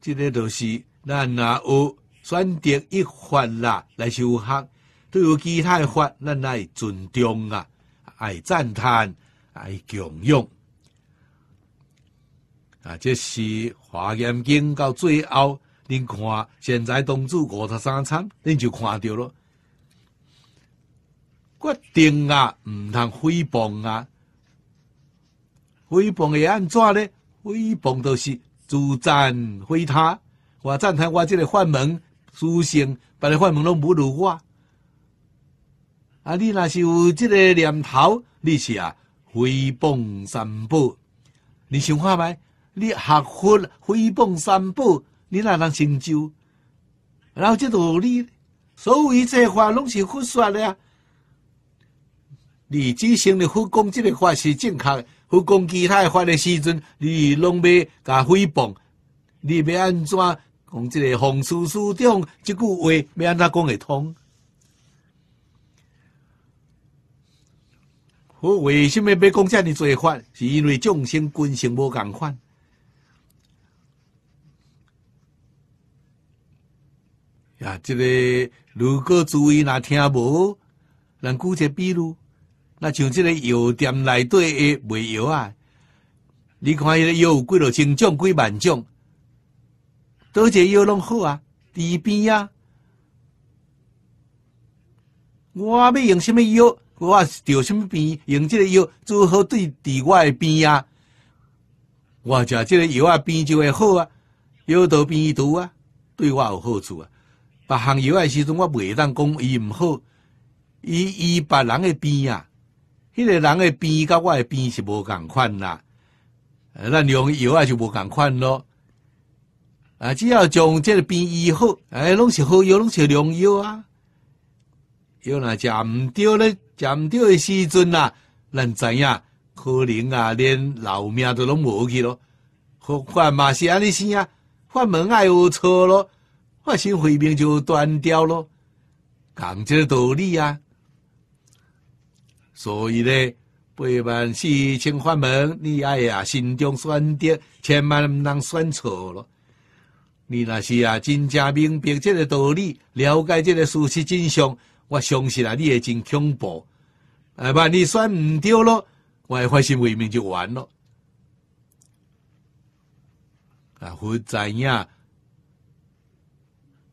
这个就是咱若有选择一法啦来修学，对于其他的法，咱来尊重啊。爱赞叹，爱供养啊！这是华严经到最后，恁看现在东主五十三参，恁就看到了。决定啊，唔通诽谤啊！诽谤会安怎呢？诽谤都是自赞毁他。我赞叹我这个法门殊胜，别个法门拢不如我。啊！你若是有这个念头，你是啊诽谤三宝。你想看觅？你学佛诽谤三宝，你哪能成就？然后这道理，所有一切话拢是佛说的啊！你只成的佛讲这个话是正确，佛讲其他法的时阵，你拢要甲诽谤，你要安怎讲这个洪书书长这句话要安怎讲会通？我为什么要讲这样做法？是因为众生根性无共款。呀，这个如果注意那听无，咱举一个比如，那像这个药店内底的卖药啊，你看迄个药有几多千种、几万种，多个药拢好啊，治病啊。我要用什么药？我得什么病，用这个药最好对治我的病啊！我食这个药啊，病就会好啊，药到病除啊，对我有好处啊。别项药的时阵，我袂当讲伊毋好，伊医别人诶病啊，迄个人的病甲我的病是无共款啦。咱用药啊就无共款咯。啊，只要将这个病医好，哎，拢是好药，拢是良药啊。药若食毋对咧。食毋对的时阵呐，咱知影可能啊，连老命都拢无去咯。法嘛是安尼生啊，法门爱有错咯，法身慧命就断掉咯，讲即个道理啊。所以呢，八万四千法门，你爱呀心中选择，千万唔能选错咯。你若是啊真正明白这个道理，了解这个事实真相，我相信啊，你会真恐怖。哎，万你选唔对咯，我会发心慧命就完咯。啊，佛知影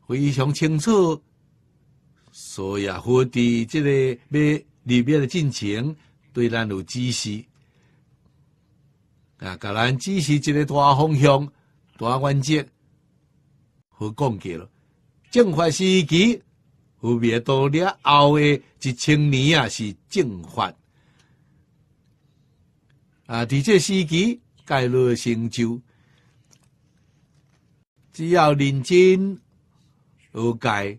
非常清楚，所以啊，佛伫这个要里面的进程，对咱有指示，啊，甲咱指示一个大方向、大原则，佛讲过了。正法时期，有灭到了后的一千年啊，是正法。啊，伫这时期，盖落成就。只要认真有戒，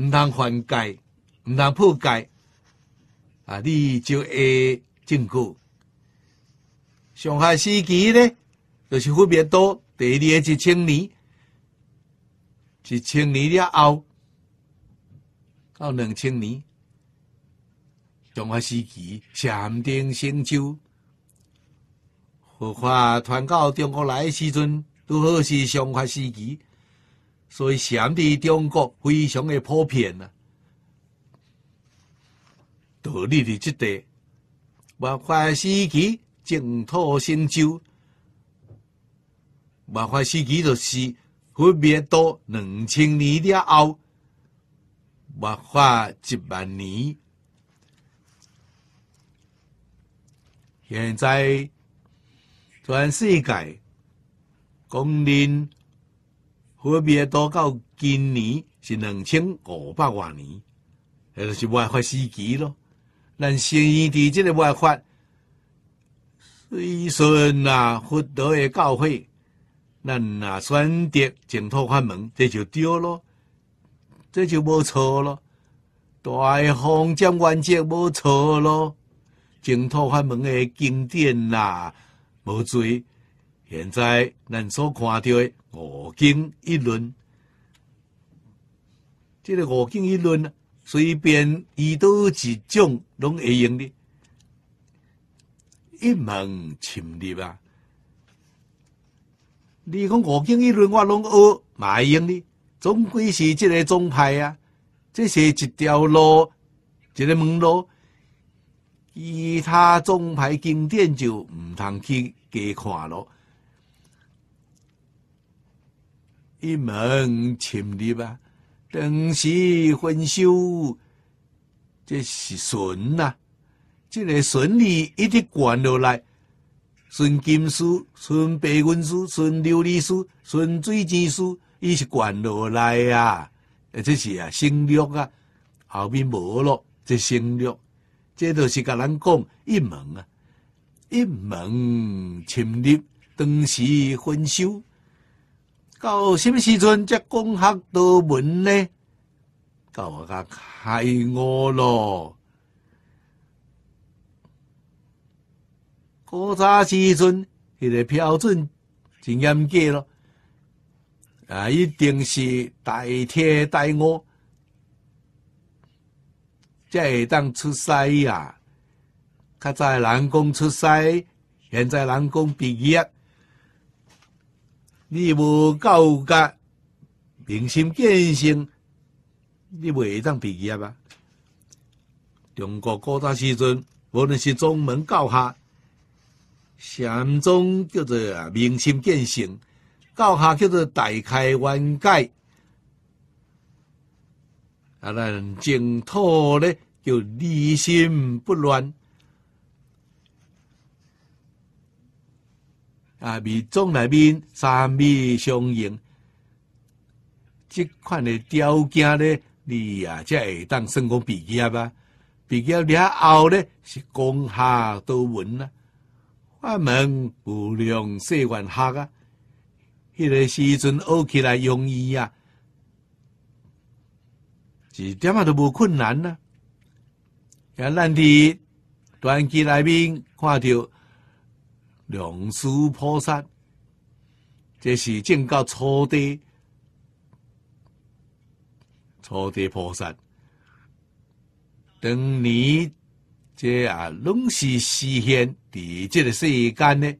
毋通犯戒，毋通破戒，啊，你就会正果。上海时期呢，就是分别多第二个一千年，一千年了后到两千年，上海时期禅定成就。佛法传到中国来时阵，拄好是上法时期，所以禅伫中国非常的普遍啊。道理伫即地，佛法时期净土成就，佛法时期就是分别到两千年了后，佛法一万年，现在。全世界公认分别到到今年是两千五百万年，那就是万法时期咯。咱生于伫这个万法，随顺啊佛道的教诲，咱啊选择净土法门，这就对咯，这就无错咯。大方将原则无错咯，净土法门的经典呐。无罪。现在咱所看到的五经一论，这个五经一论随便遇到一种拢会用的，一门深入啊！你讲五经一论，我拢学买用的，总归是这个宗派啊，这是一条路，一个门路。其他宗派经典就毋通去加看咯，一门深入啊，当时分修，这是顺呐，这个顺利一直贯落来，顺金书、顺白云书、顺琉璃书、顺水晶书，伊是贯落来啊，这是啊省略啊，后面无咯，这省略。这都是甲咱讲一门啊，一门深入，当时分修，到什么时阵才讲学道门呢？到我甲开悟咯。古早时阵，迄个标准真严格咯，啊，一定是大铁大悟。才会当出师啊！较早人讲出师，现在人讲毕业。你无够格，明心见性，你袂当毕业啊！中国古早时阵，无论是宗门教下，禅宗叫做明心见性，教下叫做大开眼界。啊，咱净土咧叫离心不乱，啊，密宗内面三密相应，即款的条件咧，你啊才会当成功毕业啊。毕业了后咧，是攻下都稳啊，法门无量世愿学啊，迄个时阵学起来容易啊。一点啊都无困难呐！也咱伫传记内面看着龙树菩萨，这是正教初地初地菩萨，当年这啊拢是实现伫这个世间呢，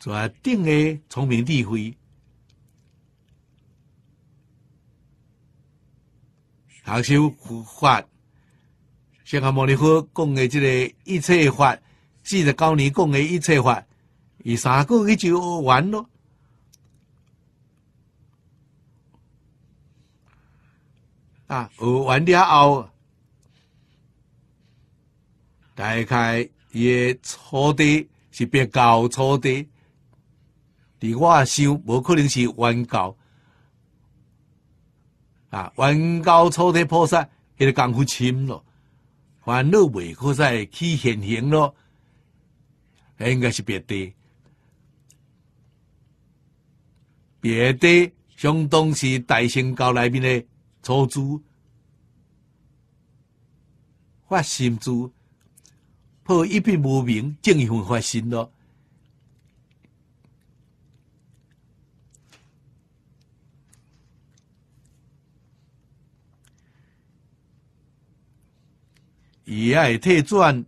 在定的聪明智慧。学修法，释迦牟尼佛讲的这个一切法，四十九年讲的一切法，伊三个月就学完咯。啊，学完了后，大概伊初地是别教初地，伫我想，无可能是完教。啊，万高初地菩萨，迄个功夫深咯，烦恼未可再去现行咯，应该是别的，别的相当是大乘教内面的初住、发心住，破一片无名，正一份发心咯。伊也会退转，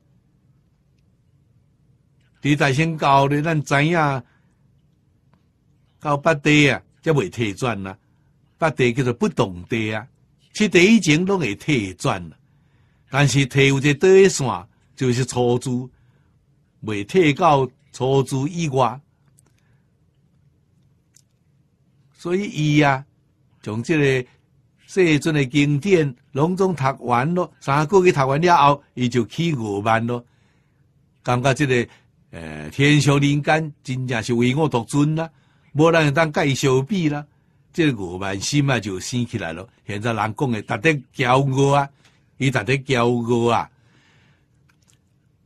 伫大仙教咧，咱知影到八地啊，则未退转啦。八地叫做不动地啊，七地以前拢会退转。但是退有一个底线，就是初住，未退到初住以外。所以伊啊，从这个。世尊的经典，拢总读完咯，三个月读完了后，伊就起五万咯。感觉这个，呃，天上人间真正是唯我独尊啦，无人会当甲伊相比啦。这个五万心啊，就生起来了。现在人讲诶，值得骄傲啊，伊值得骄傲啊。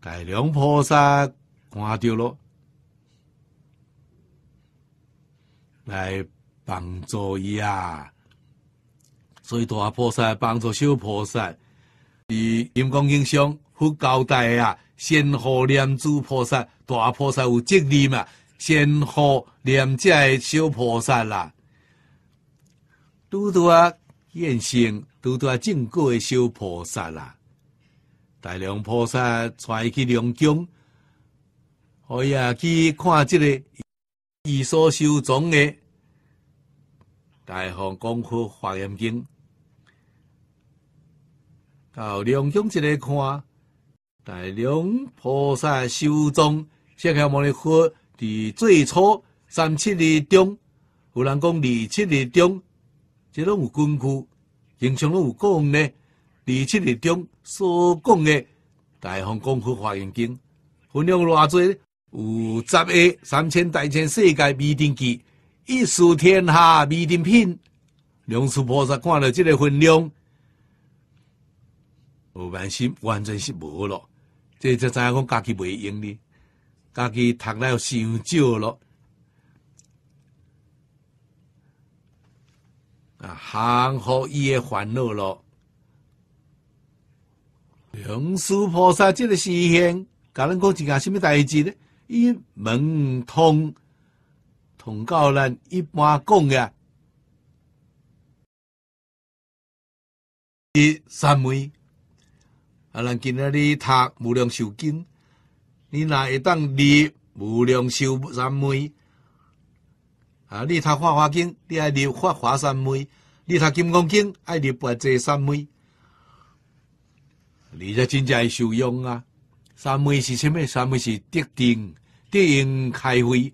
大良菩萨看到咯，来帮助伊啊。所以大菩萨帮助小菩萨，以金刚经上佛交代啊，先护念珠菩萨，大菩萨有责任嘛，先护念这小菩萨啦。拄拄啊，现性拄拄啊，正果的小菩萨啦。大量菩萨带去龙宫，可以啊去看这个伊所修种的大方功夫华严经。到龙宫一个看，大龙菩萨修宗，释迦牟尼佛伫最初三七日中，有人讲二七日中，这拢有根据，经常拢有讲呢。二七日中所讲的大方功夫华严经，分量偌济？有十个三千大千世界秘定记，一书天下秘定品。龙树菩萨看了这个分量。无关心，完全是无咯。这就知影讲家己袂用哩，家己读了伤少咯。啊，降服伊诶烦恼咯。龙树菩萨即个实现，甲咱讲一件什么代志呢？伊门通通到咱一般讲嘅，第三昧。啊！咱今仔日读无量寿经，你若会当立无量寿三昧啊！你读法华经，你爱立法华三昧；你读金刚经，爱立八这三昧。你才真正会受用啊！三昧是什么？三昧是得定、得应开会，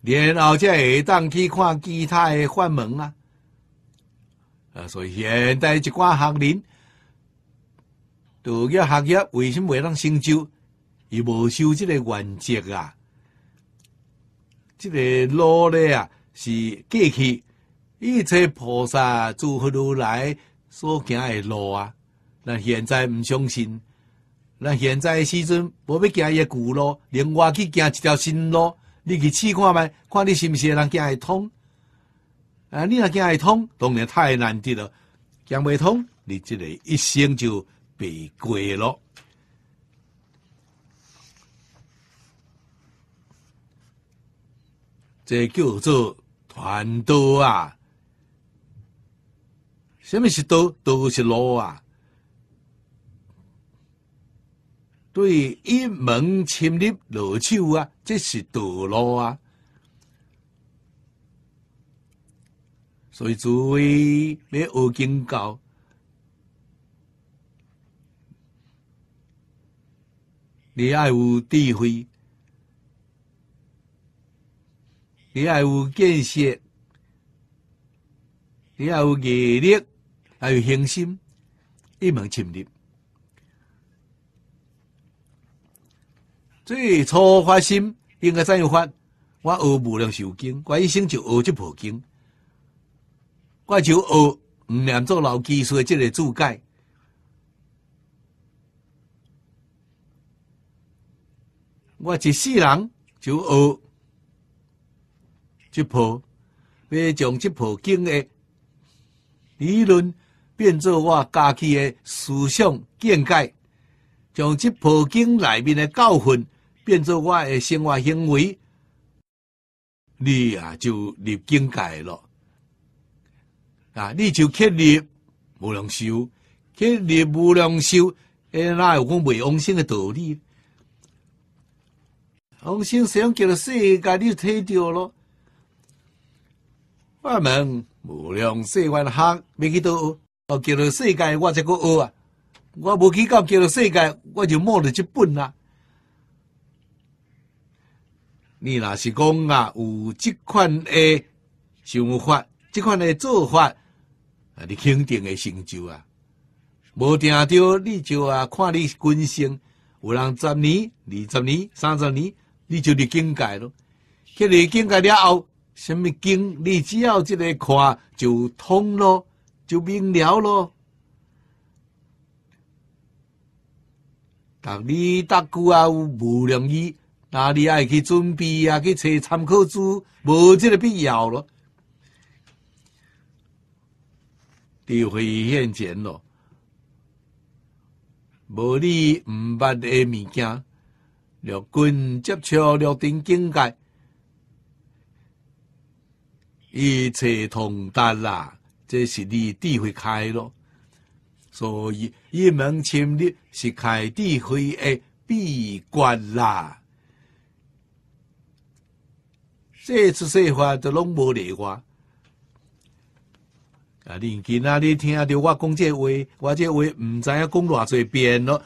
然后才会当去看其他诶法门啊！啊，所以现代一寡学人。道业学业为什么会当成就？伊无修这个原则啊，这个路咧啊是过去一切菩萨诸佛如来所行的路啊。咱现在唔相信，咱现在时阵无要行伊个旧路，另外去行一条新路，你去试看觅，看你是毋是人行会通？啊，你若行会通，当然太难得了，行未通，你这个一生就被过了。这叫做传道啊！什么是道？道是路啊！对一门深入落手啊，这是道路啊！所以诸位要学经教，你爱有智慧，你爱有见识，你爱有毅力，还有恒心，一门深入。最初发心应该怎样发？我学无量寿经，我一生就学这部经。我就学五念做老技术的这个注解，我一世人就学这部，要将这部经的理论变做我家己的思想见解，将这部经内面的教训变做我的生活行为，你啊就入境界了。啊！你就去立无量寿，去立无量寿，诶，哪有讲未往生的道理？往生想叫了世界，你就睇到咯。我问无量世界学，未去到哦，叫了世界，我才个学啊！我无去到叫了世界，我就摸了一本啦。你若是讲啊，有这款的想法，这款的做法。啊！你肯定会成就啊！无定着你就啊，看你根性，有人十年、二十年、三十年，你就入境界咯。去入境界了后，什么经，你只要这个看就通咯，就明了咯。但你大久啊有无良医，那你爱去准备啊，去找参考书，无这个必要咯。智慧现前咯，无你毋捌的物件，六根接触六顶境界，一切通达啦。这是你智慧开咯，所以一门深入是开智慧的闭关啦。这次说话都拢无例外。啊！你今仔日听到我讲这话，我这话毋知影讲偌侪遍咯。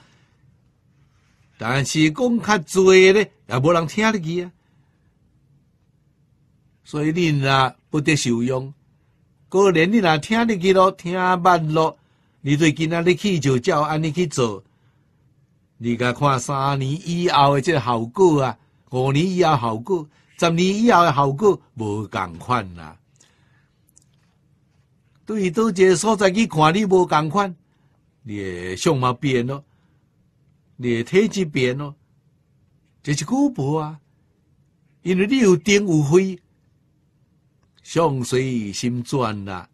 但是讲较侪咧，也无人听得去啊。所以恁啊不得受用。过年你若听得去咯，听慢咯，你对今仔日去就照安尼去做。你甲看三年以后的即个效果啊，五年以后效果，十年以后的效果无共款啦。对到一个所在去看，你无共款，你相貌变咯，你体质变咯，这是古薄啊。因为你有定有灰，相随心转啦。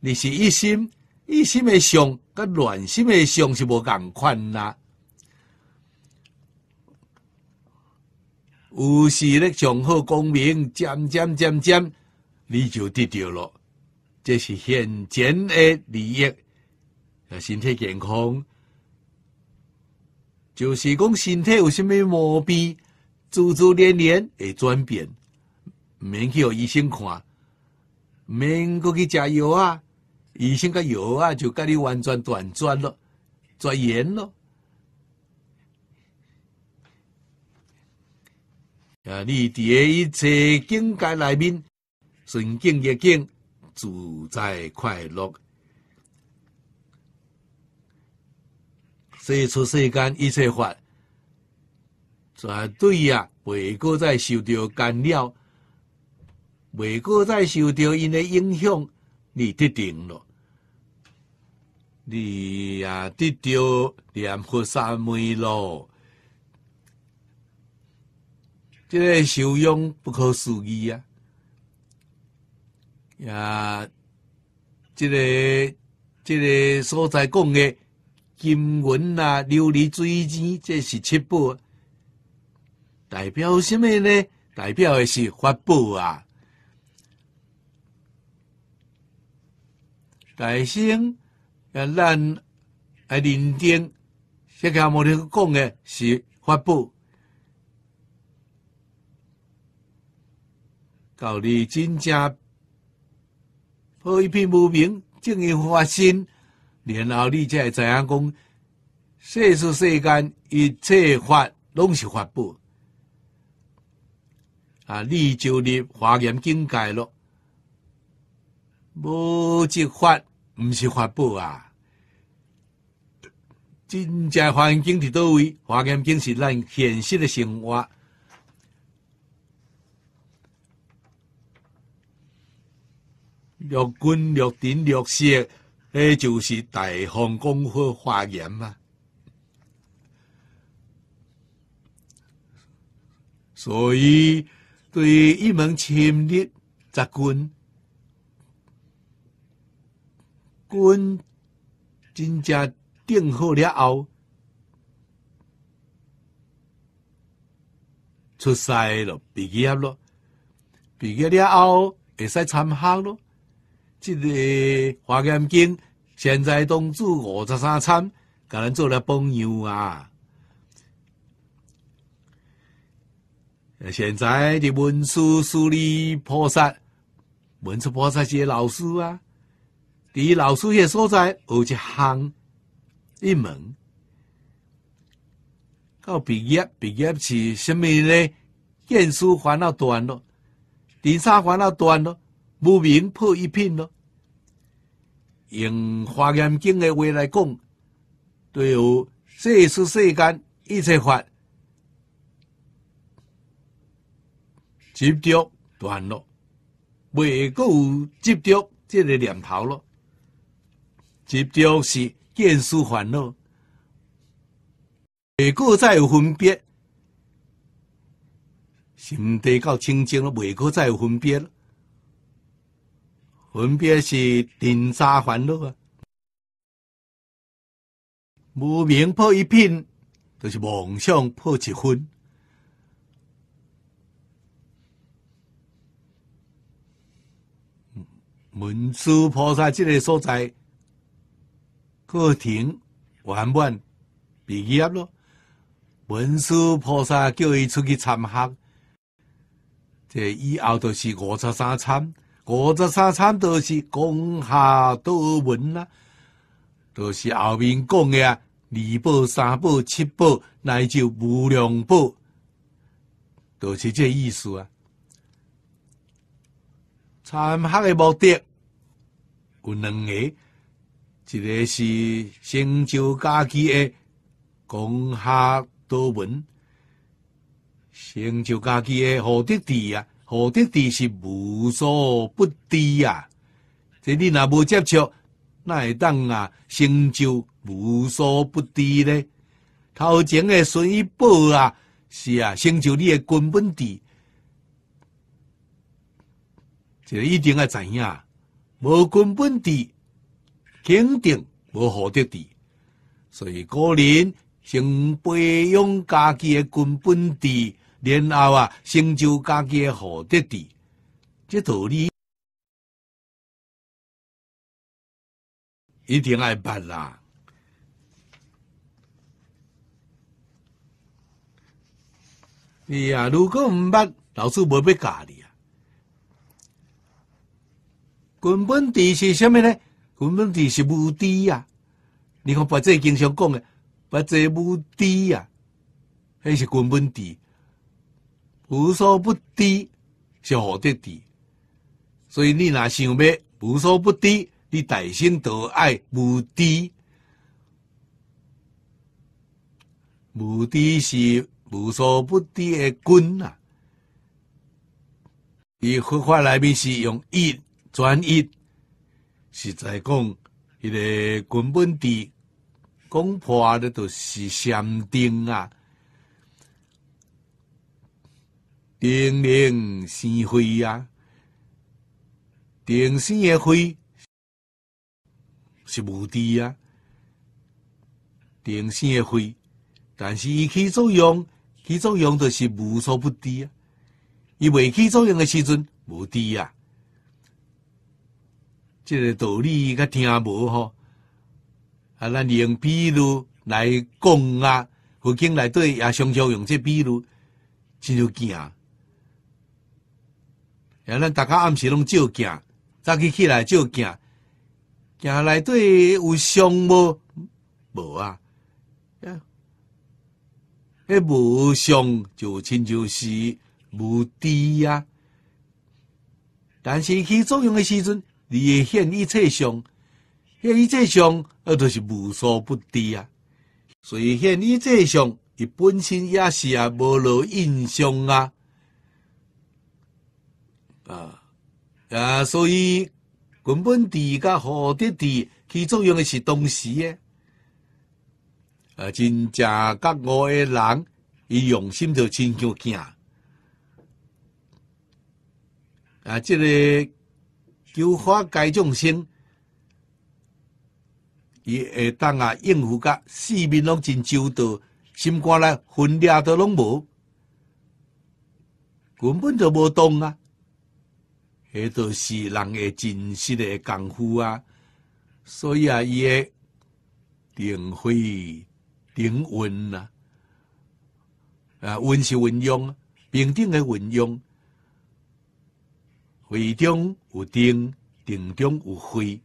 你是一心一心的相，跟乱心的相是无共款啦。有时咧上好功名，渐渐渐渐，你就得着了。这是现前的利益，啊，身体健康，就是讲身体有啥物毛病，逐逐年年会转变，免去医生看，免过去食药啊，医生个药啊就甲你完全断转了，转严了，啊，你伫一切境界内面，顺境逆境。自在快乐，所以出世间一切法，绝对呀，未过再受到干扰，未过再受到因的影响，你得定了，你啊得到念佛三昧咯，这个受用不可思议呀！呀，这个这个所在讲的金银啊、琉璃水晶，这是七宝，代表什么呢？代表的是法宝啊！大圣啊，咱来认定，释迦牟尼讲的是法宝。到你真正破一片无明，正因发心，然后你才会知影讲，世事世间一切法拢是法宝。啊，你就入华严境界咯，无即法毋是法宝啊！真正华严经伫倒位？华严经是咱现实的生活。六根、六尘、六色，那就是大方功夫华严嘛。所以，对一门深入十根，根真正定好了后，出世了，毕业了，毕业了后，会使参学咯。这个华严经现在当主五十三参，甲咱做了朋友啊！现在的文殊师利菩萨，文殊菩萨是老师啊，伫老师迄所在有一项一门，到毕业毕业是什么呢？见书烦恼断咯，第三烦恼断咯。无名破一品咯，用华严经的话来讲，对有世事世间一切法执着断咯，未够执着这个念头咯，执着是见思烦恼，未够再有分别，心地够清净了，未够再有分别了。分别是定沙烦恼啊，无名破一品，就是妄想破一分。文殊菩萨这个所在，课程完满毕业咯。文殊菩萨叫伊出去参学，这以后就是五十三参。五十三参都是讲下多文啦，都是后面讲的啊，二宝、三宝、七宝，乃至无量宝，都是这意思啊。参学的目的有两个，一个是成就家己的讲下多文，成就家己的好德地啊。好的地是无所不知呀？这你若无接触，那会当啊成就无所不知呢？头前的孙一宝啊，是啊，成就你的根本地，这一定要知影，无根本地，肯定无好的地。所以个人先培养家己的根本地。然后啊，成就家己的好德地，这道理一定爱办啦。哎呀，如果唔办，老师无要教你啊。根本地是什么呢？根本地是无地呀。你看，把这经常讲的，把这无地呀，那是根本地。无所不知是何得地，所以你若想要无所不知，你大心都爱无知。无知是无所不知的根啊！伊佛法内面是用一转一，是在讲伊个根本地讲破的都是禅定啊。定灵生慧呀，定生的慧是无敌啊。定性的会，但是伊起作用，起作用就是无所不敌啊。伊未起作用的时阵无敌啊。这个道理较听无吼，啊，咱用比如来讲啊，佛经内底也常常用这比如，真有惊。啊，咱大家暗时拢照镜，早起起来照镜，镜内底有相无？无啊！迄无相就亲像是无知啊。但是起作用的时阵，你会现一切相，现一切相，那就是无所不知啊。所以现一切相，伊本身也是啊无落印象啊。啊啊！所以根本地甲何得地起作用的是同时诶。啊，真正觉悟的人，伊用心就亲像惊。啊，这个求化界众生，伊会当啊应付甲四面拢真周到，心肝内分裂都拢无，根本就无动啊。迄都是人诶真实诶功夫啊，所以啊，伊诶定慧定运啊，啊，运是运用，平等诶运用，慧中有定，定中有慧，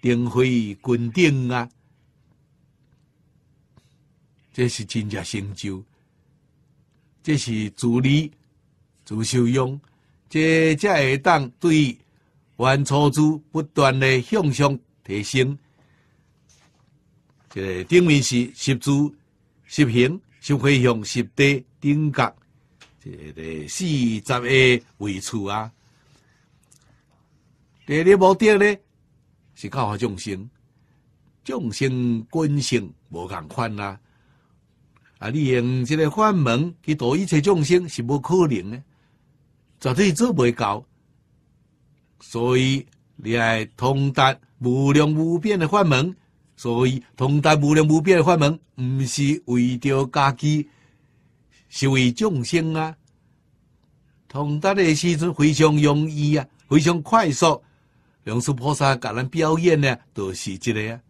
定慧均定啊，这是真正成就，这是自理自受用。这才会当对原初主不断的向上提升。这顶面是十足、十行、十回向、十地、顶格，这个四十个位处啊。第二目的呢，是教化众生，众生根性无共款啊。啊，你用这个法门去度一切众生是无可能的。绝对做袂到，所以你爱通达无量无边的法门，所以通达无量无边的法门，毋是为着家己，是为众生啊。通达的时阵非常容易啊，非常快速。龙树菩萨甲咱表演呢，都是这个啊。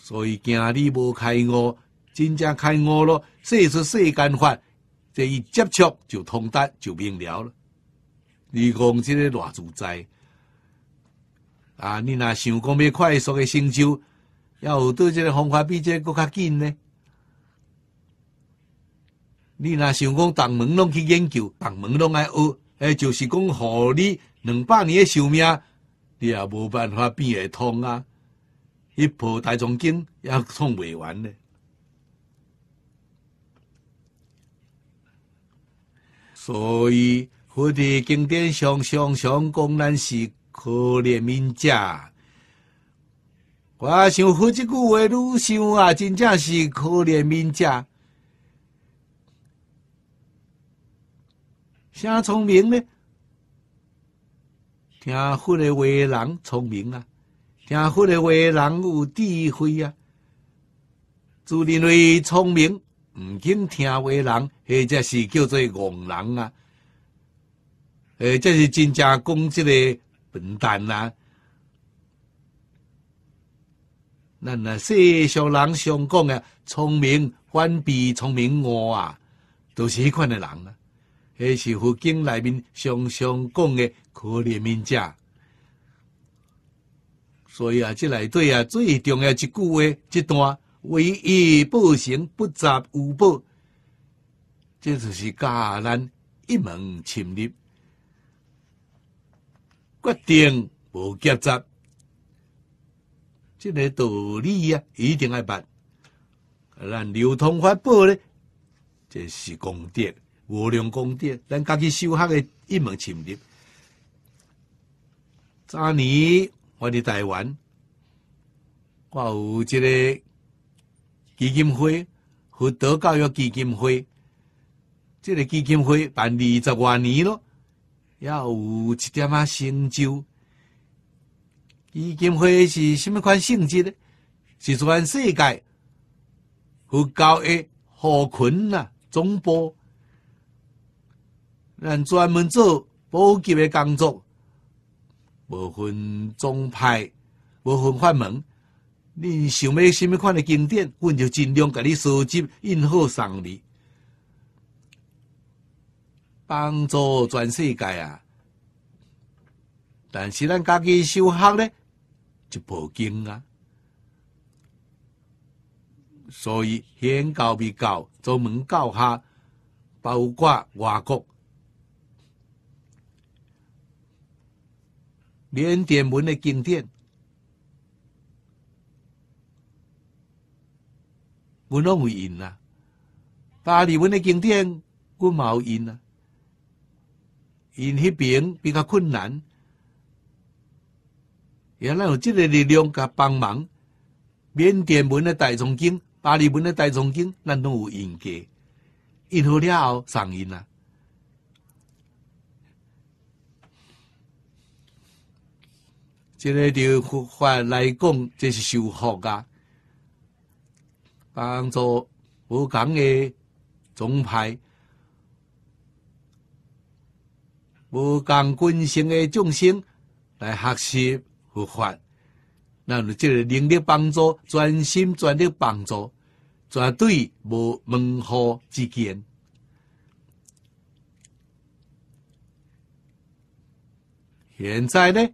所以今日无开悟，真正开悟咯，说出世间法。这一接触就通达就明了了。你讲这个偌自在啊！你若想讲要快速的成就，要有对这个方法比这个更较紧呢？你若想讲当门拢去研究，当门拢爱学，哎，就是讲，互你两百年的寿命，你也无办法变会通啊！一部大藏经也通未完呢。所以，佛的经典上常常讲咱是可怜悯者。我想佛这句话愈想啊，真正是可怜悯者。啥聪明呢？听佛的话人聪明啊，听佛的话人有智慧啊，自认为聪明。唔肯听话人，或者是叫做戆人啊，诶，这是真正讲即个笨蛋啊。咱那世上人常讲啊，聪明反比聪明误啊，都是迄款的人啊。迄是佛经内面常常讲的可怜民者。所以啊，即内底啊最重要一句话，一段。唯一报成不杂无报，这就是教咱一门深入，决定无夹杂，这个道理啊，一定要办。咱流通法宝呢，这是功德，无量功德。咱家己修学的一门深入。早年我伫台湾，我有一个。基金会，佛德教育基金会，这个基金会办二十多年咯，也有一点啊成就。基金会是什么款性质呢？是全世界佛教的护群啊总部，咱专门做补给的工作，无分宗派，无分法门。恁想要什么款的经典，阮就尽量甲你收集印好送你，帮助全世界啊！但是咱家己修学呢？就无经啊，所以显教未教，专门教下，包括外国缅甸文的经典，阮拢有印啊；巴利文的经典，阮嘛有印啊。因迄边比较困难。原来有这个力量甲帮忙，缅甸文的大藏经、巴利文的大藏经，咱拢有印记，印好了后上印啊。这个就佛法来讲，这是修福啊，帮助无共的宗派、无共群性的众生来学习。佛法，那这个能力帮助，专心专力帮助，绝对无门户之见。现在呢，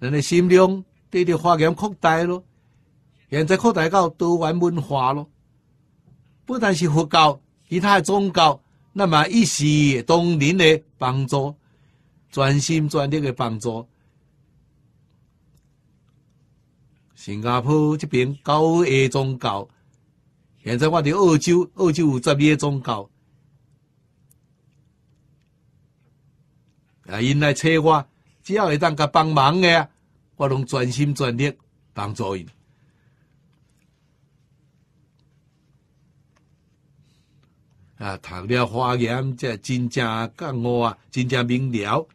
人的心量对着发扬扩大咯，现在扩大到多元文化咯，不但是佛教，其他宗教，那么一时同仁的帮助，专心专力的帮助。新加坡这边九个宗教，现在我伫澳洲，澳洲有十二个宗教，啊，因来找我，只要会当甲帮忙的，我拢专心专力帮助因。啊，读了华严，这真正觉悟啊，真正明了。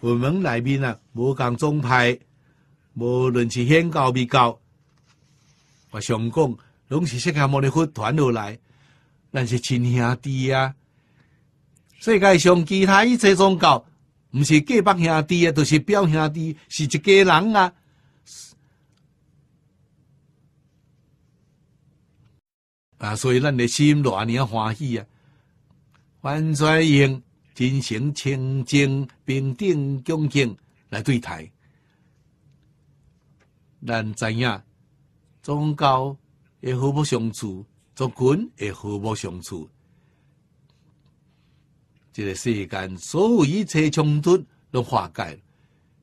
我们内面啊，无共宗派。无论是显教未教，我想讲，拢是释迦牟尼佛传落来，咱是亲兄弟啊。世界上其他一切宗教，毋是隔壁兄弟啊，都是表兄弟，是一家人啊。啊，所以咱的心偌尔欢喜啊，完全用真诚、清净、平等、恭敬来对待。咱知影，宗教会和睦相处，族群会和睦相处。这个世间所有一切冲突都化解，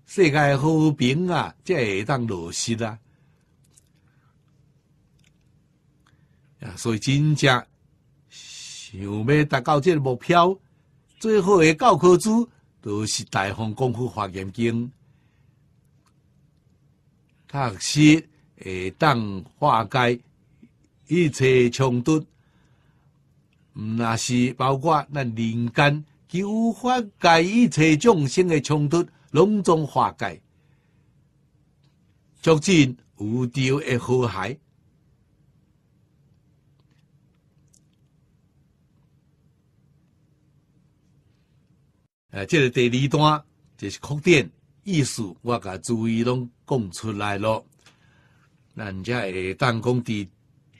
世界和平啊，才会当落实啊！啊，所以真正想要达到这个目标，最好的教科书都是《大方功夫华严经》。确实会当化解一切冲突，毋那是包括咱人间求化解一切众生的冲突，拢总化解，促进无调的和谐。诶，这个第二段就是扩点。意思我甲注意拢讲出来咯，咱才会当讲伫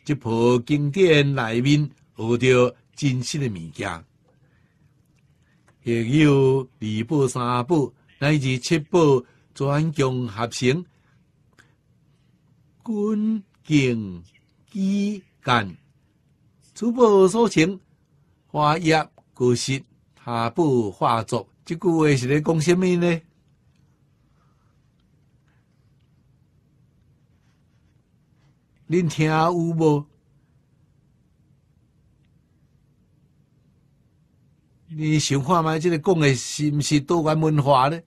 这部经典内面学到真实的物件，亦有二部、三部乃至七部专强合成，尊敬基干，初步所成，花叶故事，下部化作，这句话是咧讲什么呢？恁听有无？你想看卖？这个讲的是毋是多元文化呢？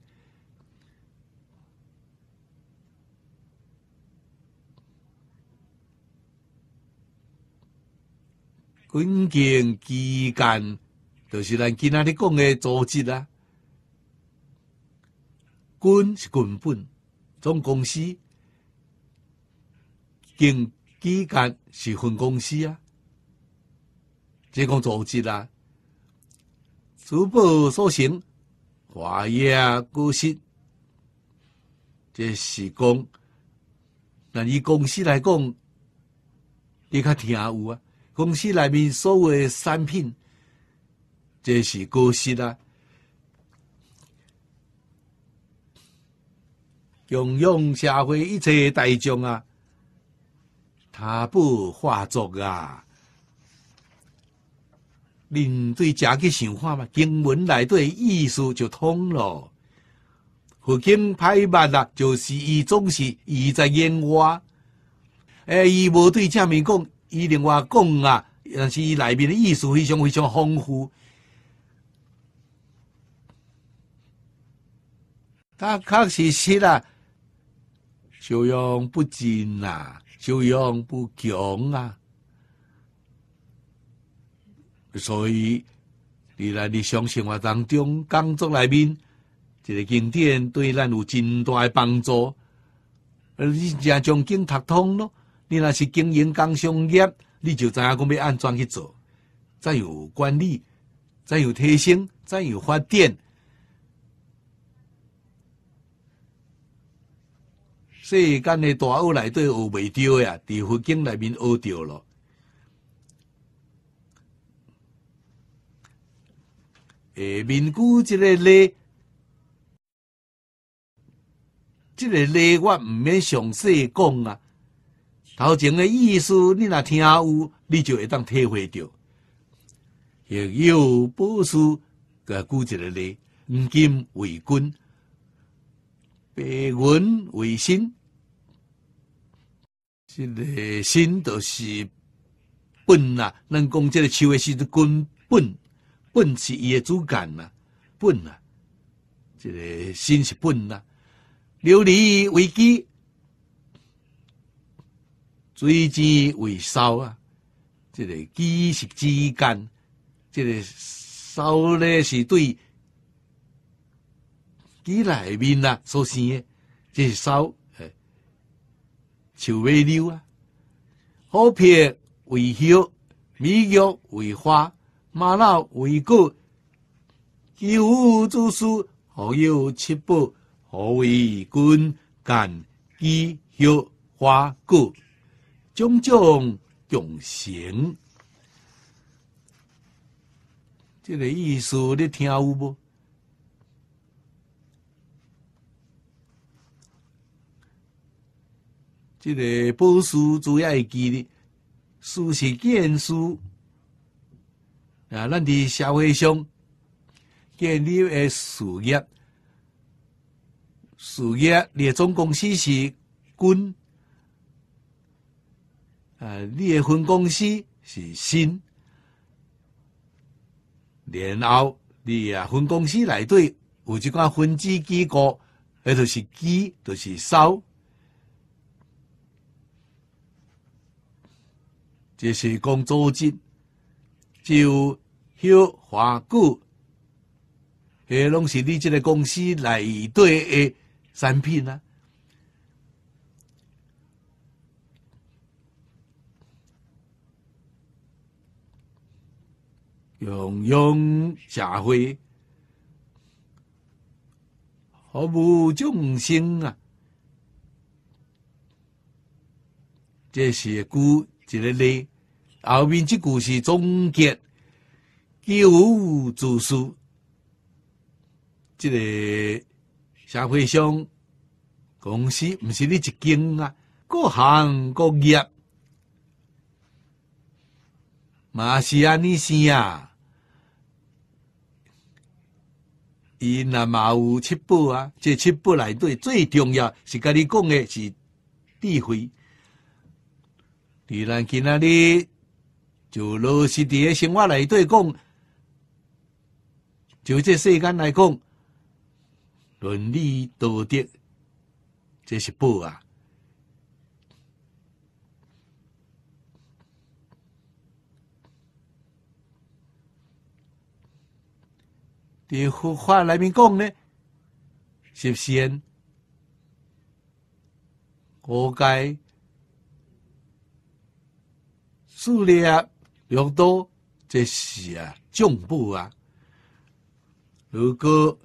关键期间，就是咱今仔日讲的组织啊。根是根本，总公司经机间是分公司啊，这讲组织啊，珠宝所成，华业股息，这是讲，那以公司来讲，你较听有啊，公司内面所有的产品，这是股息啊。用用社会一切大众啊，他不化作啊。恁对家己想法嘛，经文内底意思就通了。佛经排版啦，就是伊总是伊在言话，诶，伊无对正面讲，伊另外讲啊，但是伊内面的意思非常非常丰富。他确实是啦。修养不精啊，修养不强啊，所以你来日常生活当中工作内面，这个经典对咱有真大的帮助。而你正将经读通咯，你若是经营工商业，你就知影讲要安怎去做，再有管理，再有提升，再有发展。世间的大学内底学袂着呀，伫佛经内面学着咯。诶，面古即个咧，即个咧，我毋免详细讲啊。头前诶意思，你若听有，你就会当体会着。亦有宝书个古一个咧，黄金为君，白云为这个心都是本呐，咱讲这个树的是根本，本是伊的主干呐，本呐，这个心是本呐。琉璃为基，水之为梢啊，这个基是枝干，这个梢呢是对基内面呐所生的，这是梢。树尾柳啊，好片为叶，米玉为花，玛瑙为果。九祖书何有七宝？何为君干基叶花果？种种用成。这个意思你听有无？这个宝书主要会记的，书是建书。啊，咱伫社会上建立的事业，事业你总公司是军，啊，你的分公司是新，然后你啊分公司内底有一寡分支机构，那就是机，就是烧。这是讲组织，就休华股，迄拢是你这个公司内底的产品啊。用用社会服务众生啊，这是古。一个咧，后面这句是总结，有自书，这个社会上公司毋是你一间啊，各行各业。嘛是安尼生啊，伊那嘛有七宝啊，这七宝内底最重要是甲你讲的是智慧。既然今仔日就老实伫个生活内底讲，就这世间来讲，伦理道德，这是宝啊！伫佛法内面讲呢，是先活该。数量越多，这是啊，进步啊。如果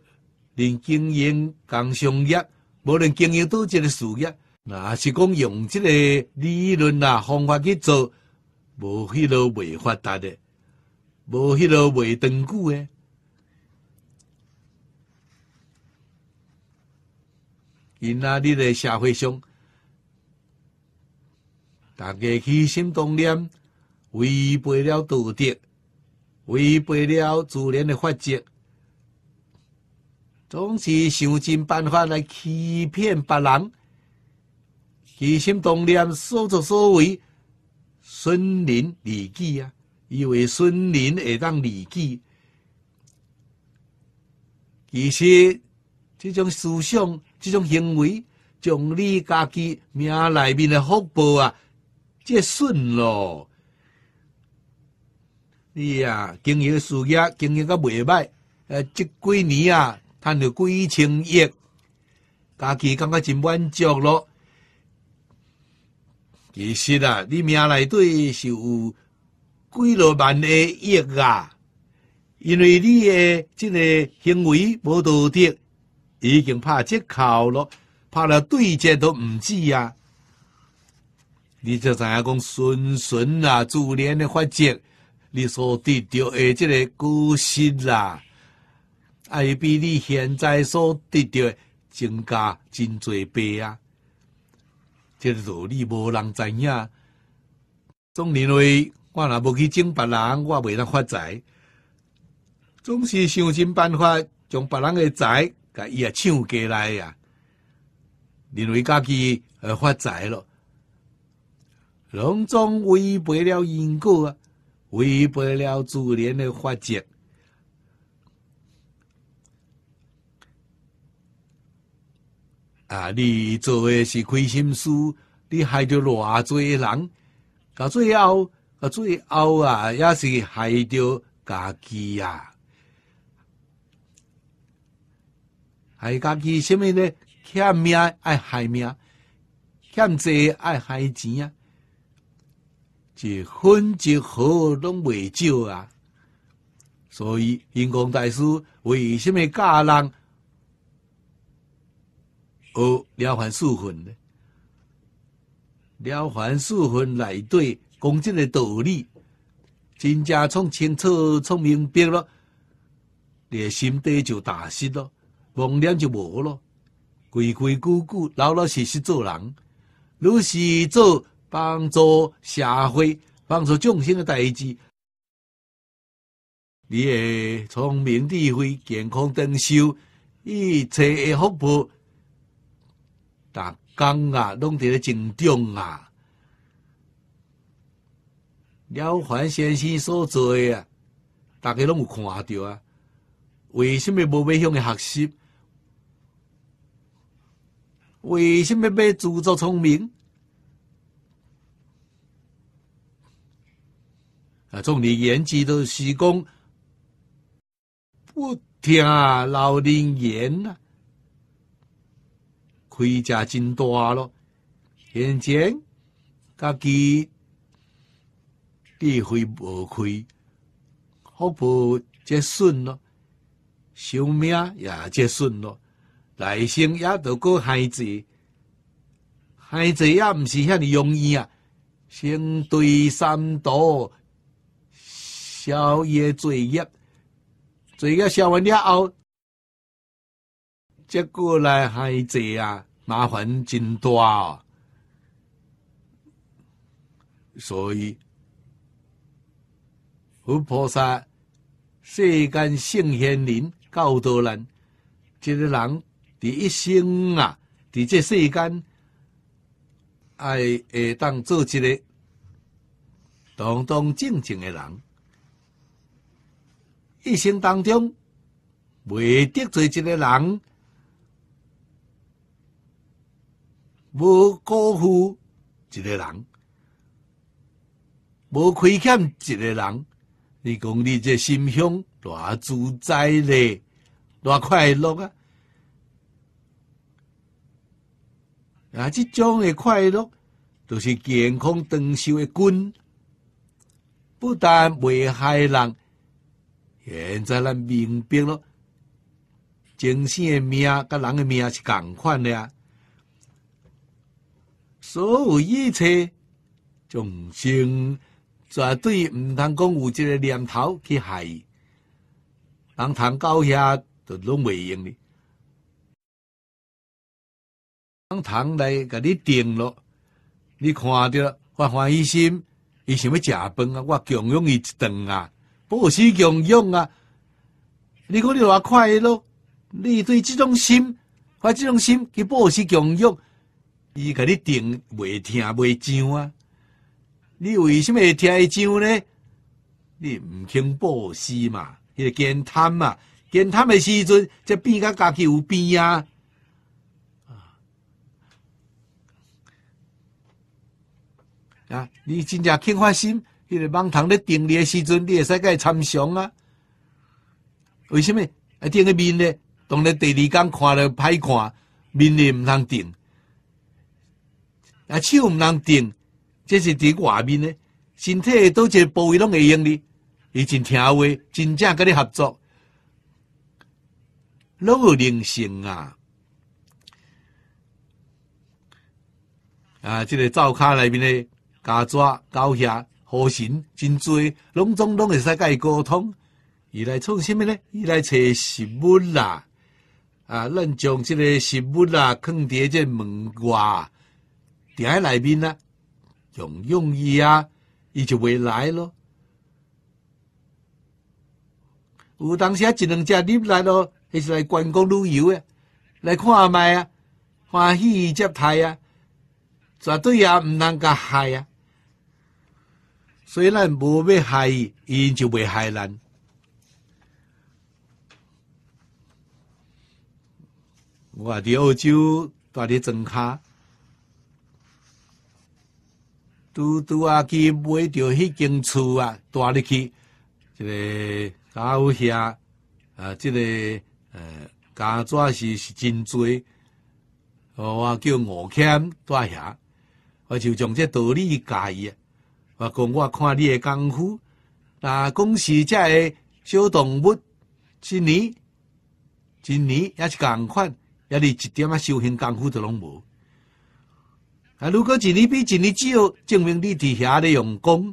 连经营工商业，无论经营多一个事业，那是讲用这个理论啊方法去做，无迄落未发达的，无迄落未长久的。因那你的社会上，大家起心动念，违背了道德，违背了自然的法则。总是想尽办法来欺骗别人，其心动念、所作所为，损人利己啊！以为损人会当利己，其实这种思想、这种行为，将你家己命内面的福报啊，折损咯！你呀，经营事业经营个袂歹，呃，这几年啊。赚了几千亿，家己感觉真满足咯。其实啊，你命内底是有几落万个亿啊，因为你的这个行为无道德，已经拍折扣咯，拍了对折都唔止啊。你就知影讲顺顺啊，自然的发则，你所得到的这个果实啦。爱比你现在所得到增加真多倍啊！这个道理无人知影，总认为我若无去整别人，我未当发财。总是想尽办法将别人的财，甲伊也抢过来呀，认为家己呃发财了，拢总违背了因果啊，违背了自然的法则。啊！你做的是亏心事，你害着偌济人，到最后，到最后啊，也是害着家己呀，害家己什么呢？欠命爱害命，欠债爱害钱啊！一分一毫拢未少啊！所以，印光大师为什么教人？学了凡四训呢？了凡四训内底讲即个道理，真正从清楚、从明白了，你心底就踏实咯，妄念就无咯，规规矩矩、老老实实做人，如是做帮助社会、帮助众生的代志，你会聪明智慧、健康长寿，一切的福报。逐工啊，拢伫咧成长啊！了凡先生所做啊，大家拢有看到啊。为什么无要向伊学习？为什么要自作聪明？啊，众人言之都是讲不听老人言呐。亏家真大咯，现前家己智慧无亏，福报皆损咯，寿命也皆损咯，来生也得过孩子，孩子也毋是遐尼容易啊，先对三毒，消业罪业，罪业消完了后。接过来孩子啊，麻烦真大哦。所以佛菩萨世间圣贤人教导人，一个人第一生啊，伫这世间爱会当做一个堂堂正正的人，一生当中未得罪一个人。无辜负一个人，无亏欠一个人，你讲你这心胸多自在嘞，多快乐啊！啊，这种的快乐，都是健康长寿的根，不但危害人，现在咱明白了，精神的命跟人的命是共款的啊。所有一切众生，绝对毋通讲有这个念头去害，人谈到遐就拢袂用哩。人谈来甲你定咯，你看着发欢喜心，伊想要食饭啊，我供养伊一顿啊，不是供养啊。你讲你偌快乐，你对这种心，发这种心去不是供养。伊甲你定袂听袂上啊！你为什么会听会上呢？你毋肯布施嘛？迄个见贪嘛？见贪的时阵，则变甲家己有变啊！啊！你真正肯发心，迄个网堂咧定你的时阵，你会使甲伊参详啊？为什么？啊，定个面咧？当然第二天看了歹看，面咧毋通定。啊，手毋能定，这是伫外面咧。身体都一个部位拢会用哩，伊真听话，真正跟你合作，拢有灵性啊！啊，这个灶卡内面的家爪、狗下、河神真多，拢总拢会使甲伊沟通。伊来创什么呢？伊来找食物啦！啊，咱将即个食物啦，放伫这门外。伫喺内面啊，用用意啊，伊就会来咯。有当时啊，一两只入来咯，还是来观光旅游诶，来看下卖啊，欢喜接待啊，绝对也毋能甲害啊。虽然无要害伊，伊就袂害咱。我伫澳洲住伫庄卡。拄拄啊去买着迄间厝啊，住入去，这个家下啊，这个呃家主是是真多，我叫吴谦住遐，我就将这道理教伊啊。我讲我看你的功夫，那讲是这个小动物，一年一年也是共款，也是一点啊修行功夫都拢无。啊！如果一年比一年少，证明你伫遐咧用功，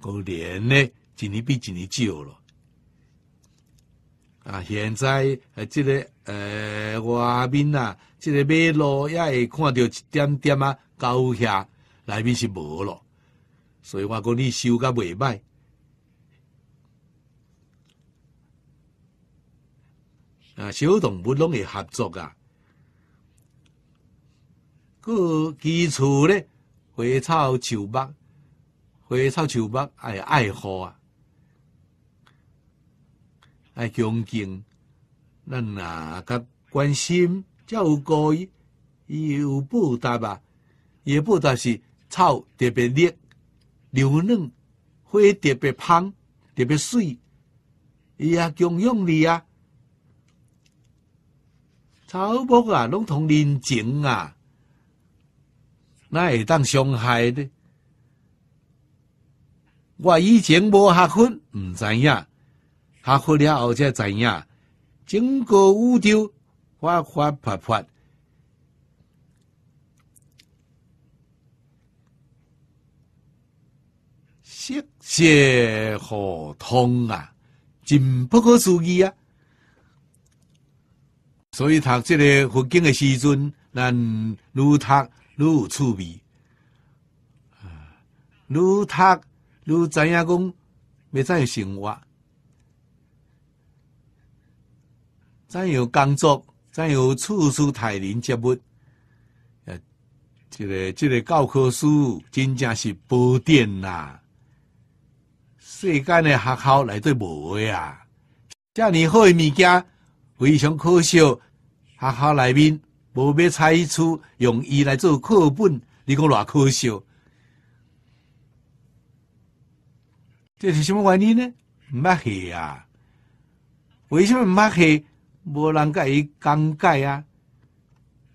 可怜呢，一年比一年少了。啊！现在啊，这个呃外面啊，这个马路也会看到一点点啊高下，内面是无咯。所以我讲你修甲袂歹，啊，小动物拢会合作啊。个基础咧，花草树木，花草树木爱爱护啊，爱恭敬，咱啊甲关心，照顾伊，伊有报答啊。伊报答是草特别绿、柔嫩，花特别香、特别水，伊也供养你啊。草木啊，拢同人情啊。那会当伤害的。我以前无学分，毋知影；学会了后才知影。经过宇宙发发发发，色色互通啊，真不可思议啊！所以读这个佛经的时阵，咱愈读。愈有趣味，愈读愈知影讲要怎样生活，怎样工作，怎样处处待人接物。呃，这个这个教科书真正是宝典呐！世间的学校内底无啊，遮尔好的物件非常可惜，学校内面。无要采取用伊来做课本，你讲偌可惜？这是什么原因呢？毋捌下啊？为什么毋捌下？无人甲伊讲解啊？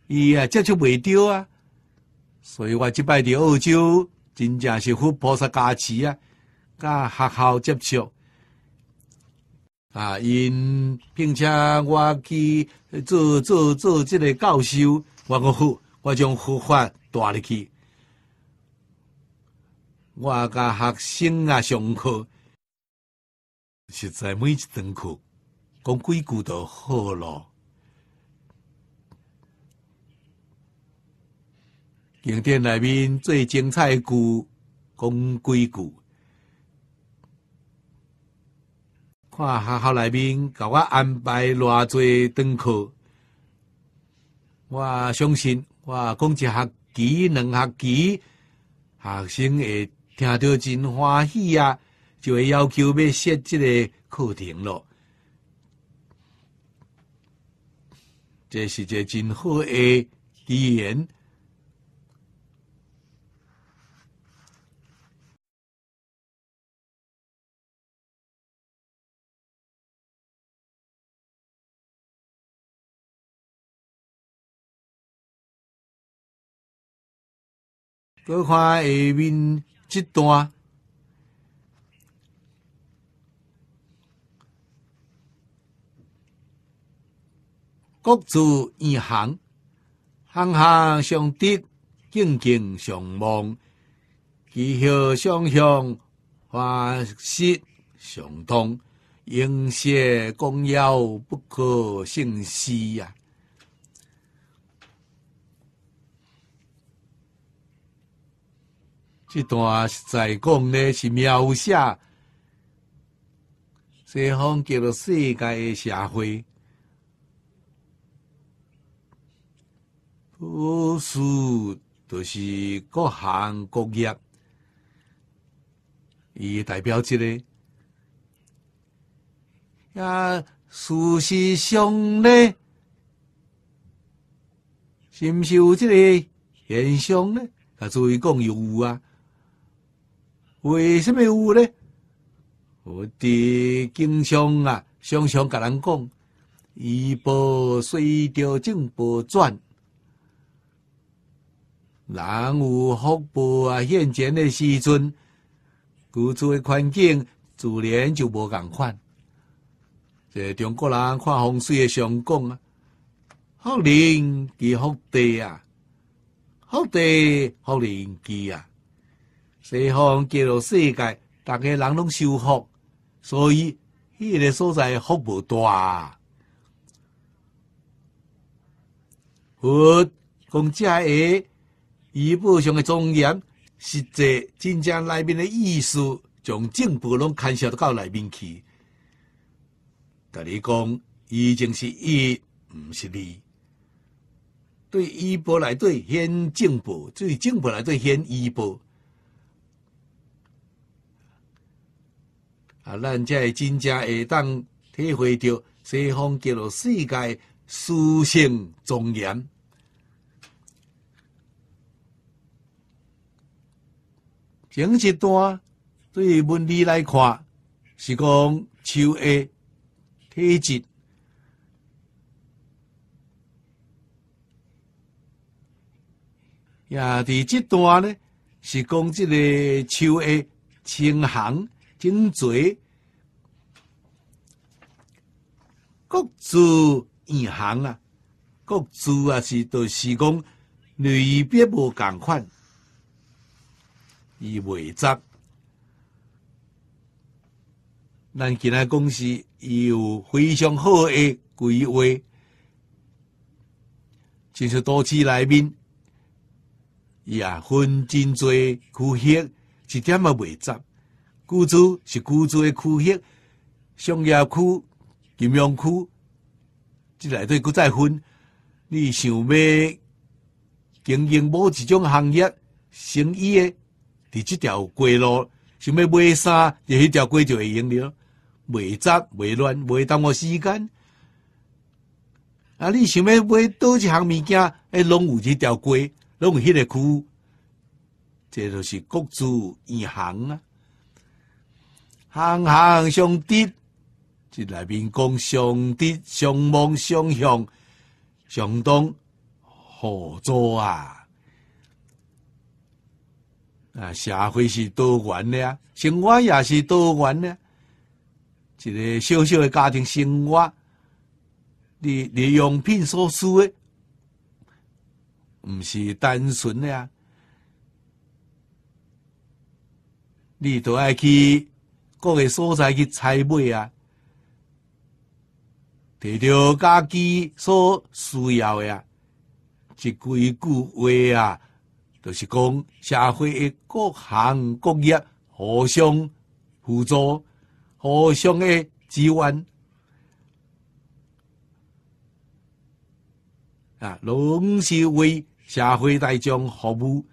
伊啊接触袂着啊，所以我即摆伫澳洲，真正是佛菩萨加持啊，甲学校接触啊，因并且我去做做做即个教授，我个好，我将佛法带入去，我甲学生啊上课，实在每一堂课讲几句都好咯。景点内面最精彩句，讲几句。看学校内面，甲我安排偌济堂课，我相信我讲一学期、两学期，学生会听到真欢喜啊，就会要求要设这个课程咯。这是一个真好的语言。搁看下面这段，各自一行，行行相得，敬敬相望，其后相向，花色相通，应谢公要不可胜息呀。这段是在讲呢，是描写西方叫做世界的社会，多数都是各行各业，以代表这个。啊，事实上呢，是毋是有这个现象呢？啊，注意讲有啊。为什么有呢？我哋经常啊，常常甲人讲，医报随着正报转，人有福报啊，现前的时阵，居住的环境自然就无共款。这中国人看风水的常讲啊，福人即福地啊，福地福人机啊。西方叫做世界，大家人拢修福，所以迄个所在福无大。佛讲这个医保上的庄严，实际真正内面的意思，从正部拢牵涉到内面去。甲你讲，已经是一，毋是二。对医保来对显正部，对正部来对显医保。啊，咱才会真正会当体会到西方叫做世界殊胜庄严。前一段对文理来看，是讲树的体质；也伫这段呢，是讲这个树的清行。真侪各自银行啊，各自啊是都是讲类别无共款，伊未杂。咱今仔公司伊有非常好的规划，就是都市内面伊也分真侪区域，一点也未杂。居住是居住的区域，商业区、金融区，即内底搁再分。你想要经营某一种行业、生意的，伫即条街路，想要买衫，伫迄条街就会用了，袂杂、袂乱、袂耽误时间。啊，你想要买倒一项物件，诶，拢有即条街，拢有迄个区，这就是各自一行啊。行行相得，即内面讲相得、相望、相向、相当合作啊！啊，社会是多元的啊，生活也是多元的。一个小小的家庭生活，你你用品所需的，毋是单纯的啊！你都爱去各个所在去采买啊，摕到家己所需要的啊，一句句话啊，就是讲社会的各行各业互相互助。互相的支援啊，拢是为社会大众服务，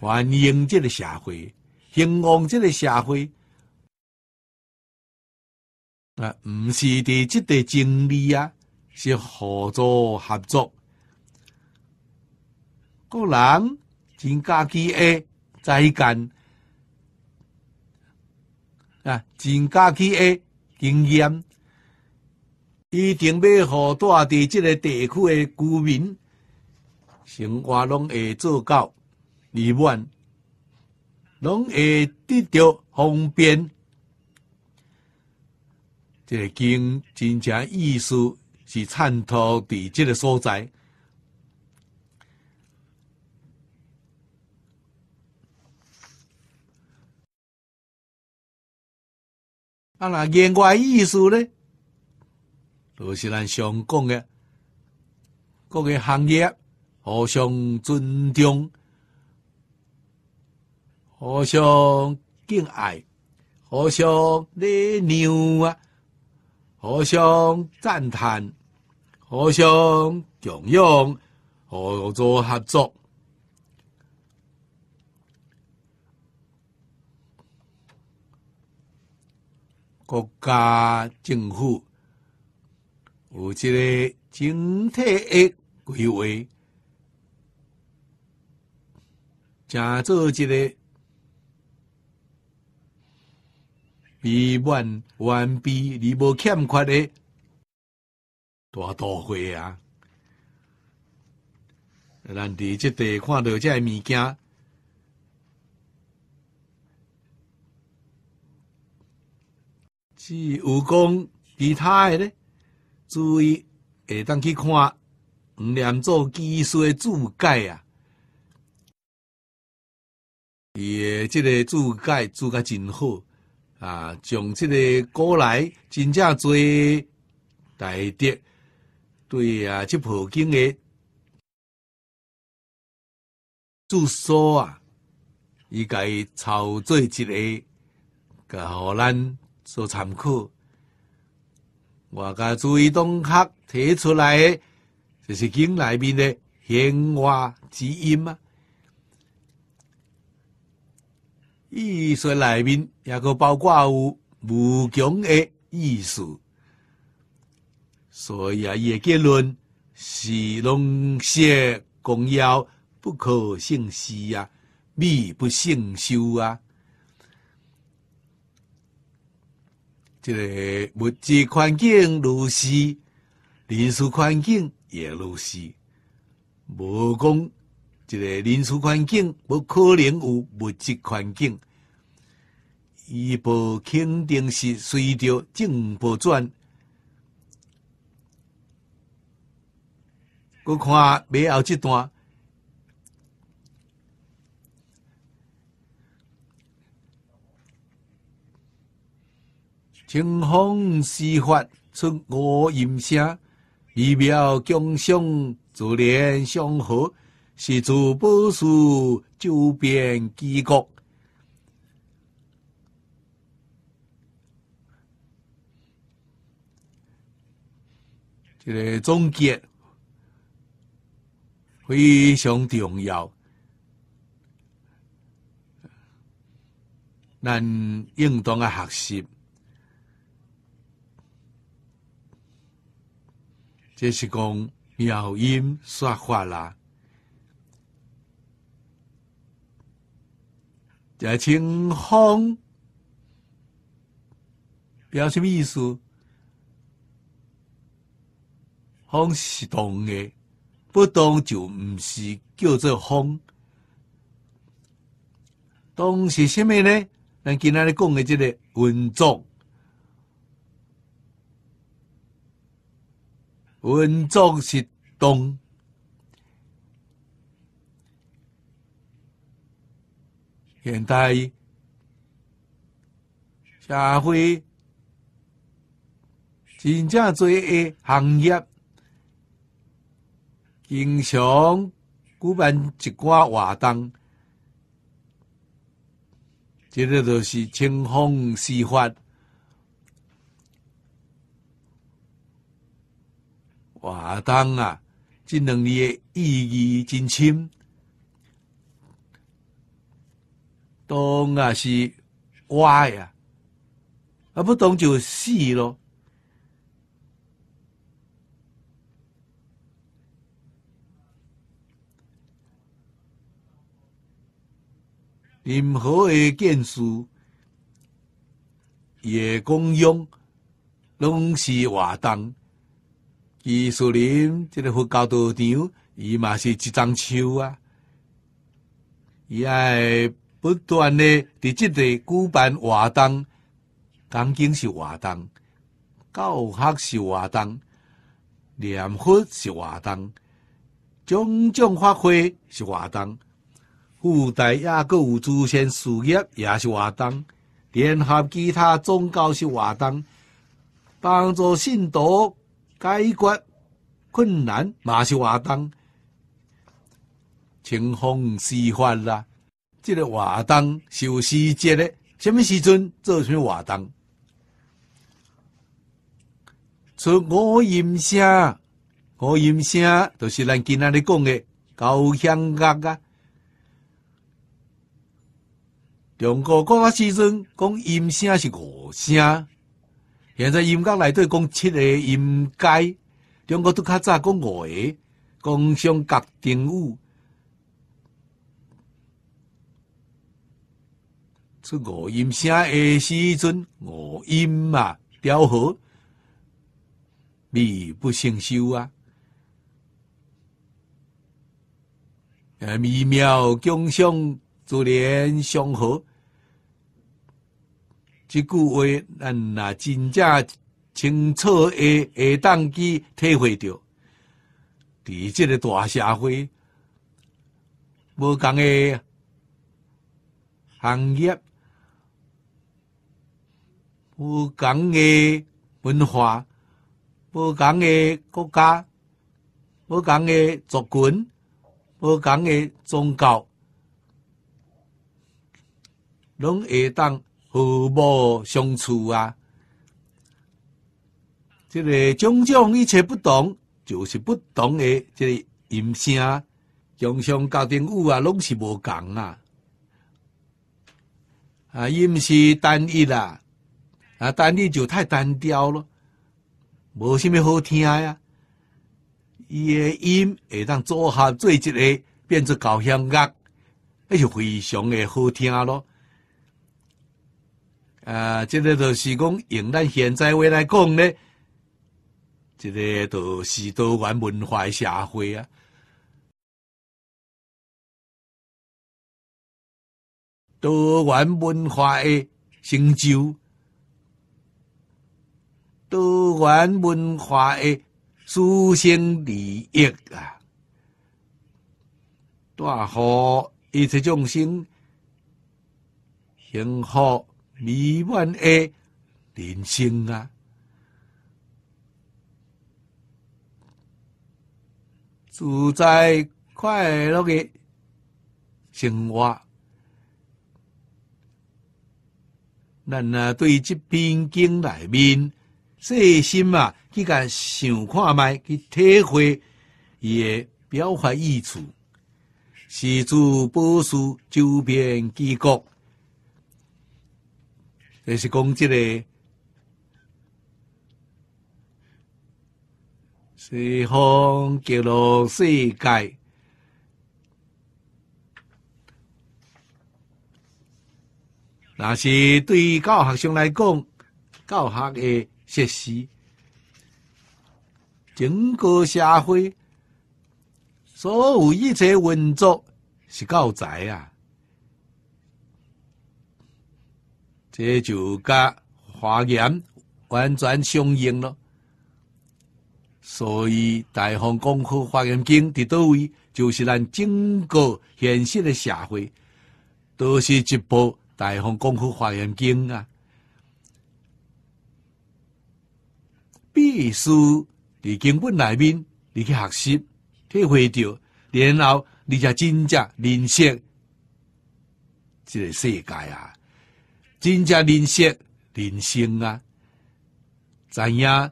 欢迎这个社会，兴旺这个社会啊，毋是伫即个经历啊，是合作合作，个人真家己的在干。啊，真家己诶经验，一定要互住伫即个地区诶居民生活拢会做到美满，拢会得到方便。这个经真正意思是参透伫即个所在。啊，那言外意思呢？就是咱常讲的，各个行业互相尊重、互相敬爱、互相礼让啊，互相赞叹、互相供养、合作合作。国家政府有一个整体的规划，正做一个美满完备、而无欠缺的大都会啊！咱伫即地看到这物件。是有讲其他的呢？注意下当去看五念做技术的注解啊！伊诶，即个注解注甲真好啊，将这个古来真正做大德对啊，这部经的注说啊，伊该操作一个，甲互咱。做参考，我甲注意同学提出来，就是经内面的闲话之音啊。意术内面也个包括有无穷的意思，所以啊，伊的结论是龙血公要不可胜事啊，密不胜收啊。这个物质环境如是，人事环境也如是。无讲一个人事环境不可能有物质环境，伊不肯定是随着正不转。我看尾后这段。清风施法出五音声，微妙共相自然相合，是诸宝树周边机构。这个总结非常重要，咱应当啊学习。这是讲妙音说法啦，这清风表什么意思？风是动的，不动就毋是叫做风。动是虾米呢？咱今仔日讲的这个运作，运作是动。现代社会真正做诶行业，经常举办一寡活动，这个就是清风施法活动啊！即两字诶意义真深。动啊是歪啊，啊不懂就死咯。任何的建筑、也公用，拢是活动。伊树林这个佛教道场，伊嘛是一张树啊，伊爱。不断的伫即个举办活动，钢琴是活动，教学是活动，念佛是活动，种种发挥是活动，附带也各有祖先事业也是活动，联合其他宗教是活动，帮助信徒解决困难嘛是活动，清风施法啦。即个活动是有时节的，什么时阵做什么活动？出五音声，五音声就是咱今仔日讲的交响乐啊。中国国家时阵讲音声是五声，现在音乐内底讲七个音阶，中国都较早讲五个，讲上各定舞。出五音声的时阵，五音嘛调和，美不胜收啊！呃，美妙共相，自然相合。这句话，咱那真正清楚的会当去体会到，伫这个大社会，无共的行业。无共的文化，无共的国家，无共的族群，无共的宗教，拢会当和睦相处啊！这个种种一切不同，就是不同的这个音声，共相家庭舞啊，拢是无共啊！啊，音是单一啦。单你就太单调了，无什么好听呀。伊的音会当组合做一个，变成交响乐，那就非常的好听咯。啊，这个就是讲用咱现在话来讲呢，这个就是多元文化社会啊，多元文化的成就。多元文化的殊胜利益啊，大好一切众生幸福美满的人生啊，自在快乐的生活。咱啊，对这边境内面。细心啊，去甲想看卖，去体会伊诶表达意思，是助保守周边机构，就是讲即个西方极乐世界，那是对教学上来讲，教学诶。设施，整个社会所有一切运作是教材啊，这就甲华严完全相应咯。所以大方功夫华严经伫倒位，就是咱整个现实的社会，都是一部大方功夫华严经啊。必须伫经本内面，你去学习、体会着，然后你才真正认识这个世界啊，真正认识人生啊，怎样？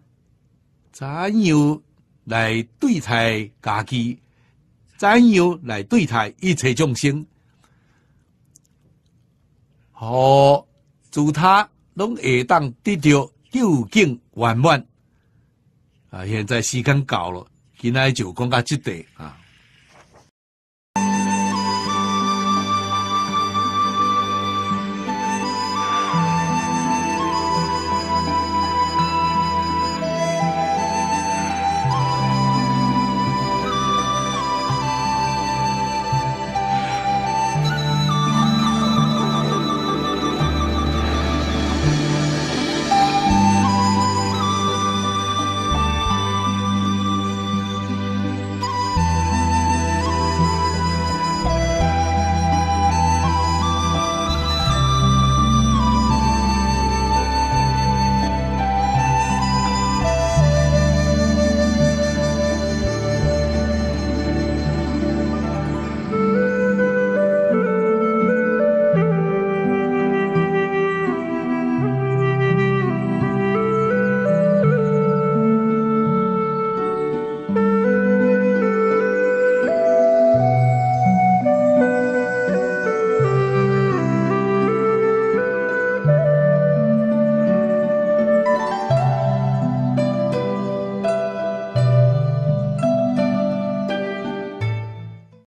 怎样来对待家己？怎样来对待一切众生？好，祝他拢会当得到究竟圆满。啊，现在时间到了，今仔就讲到这地啊。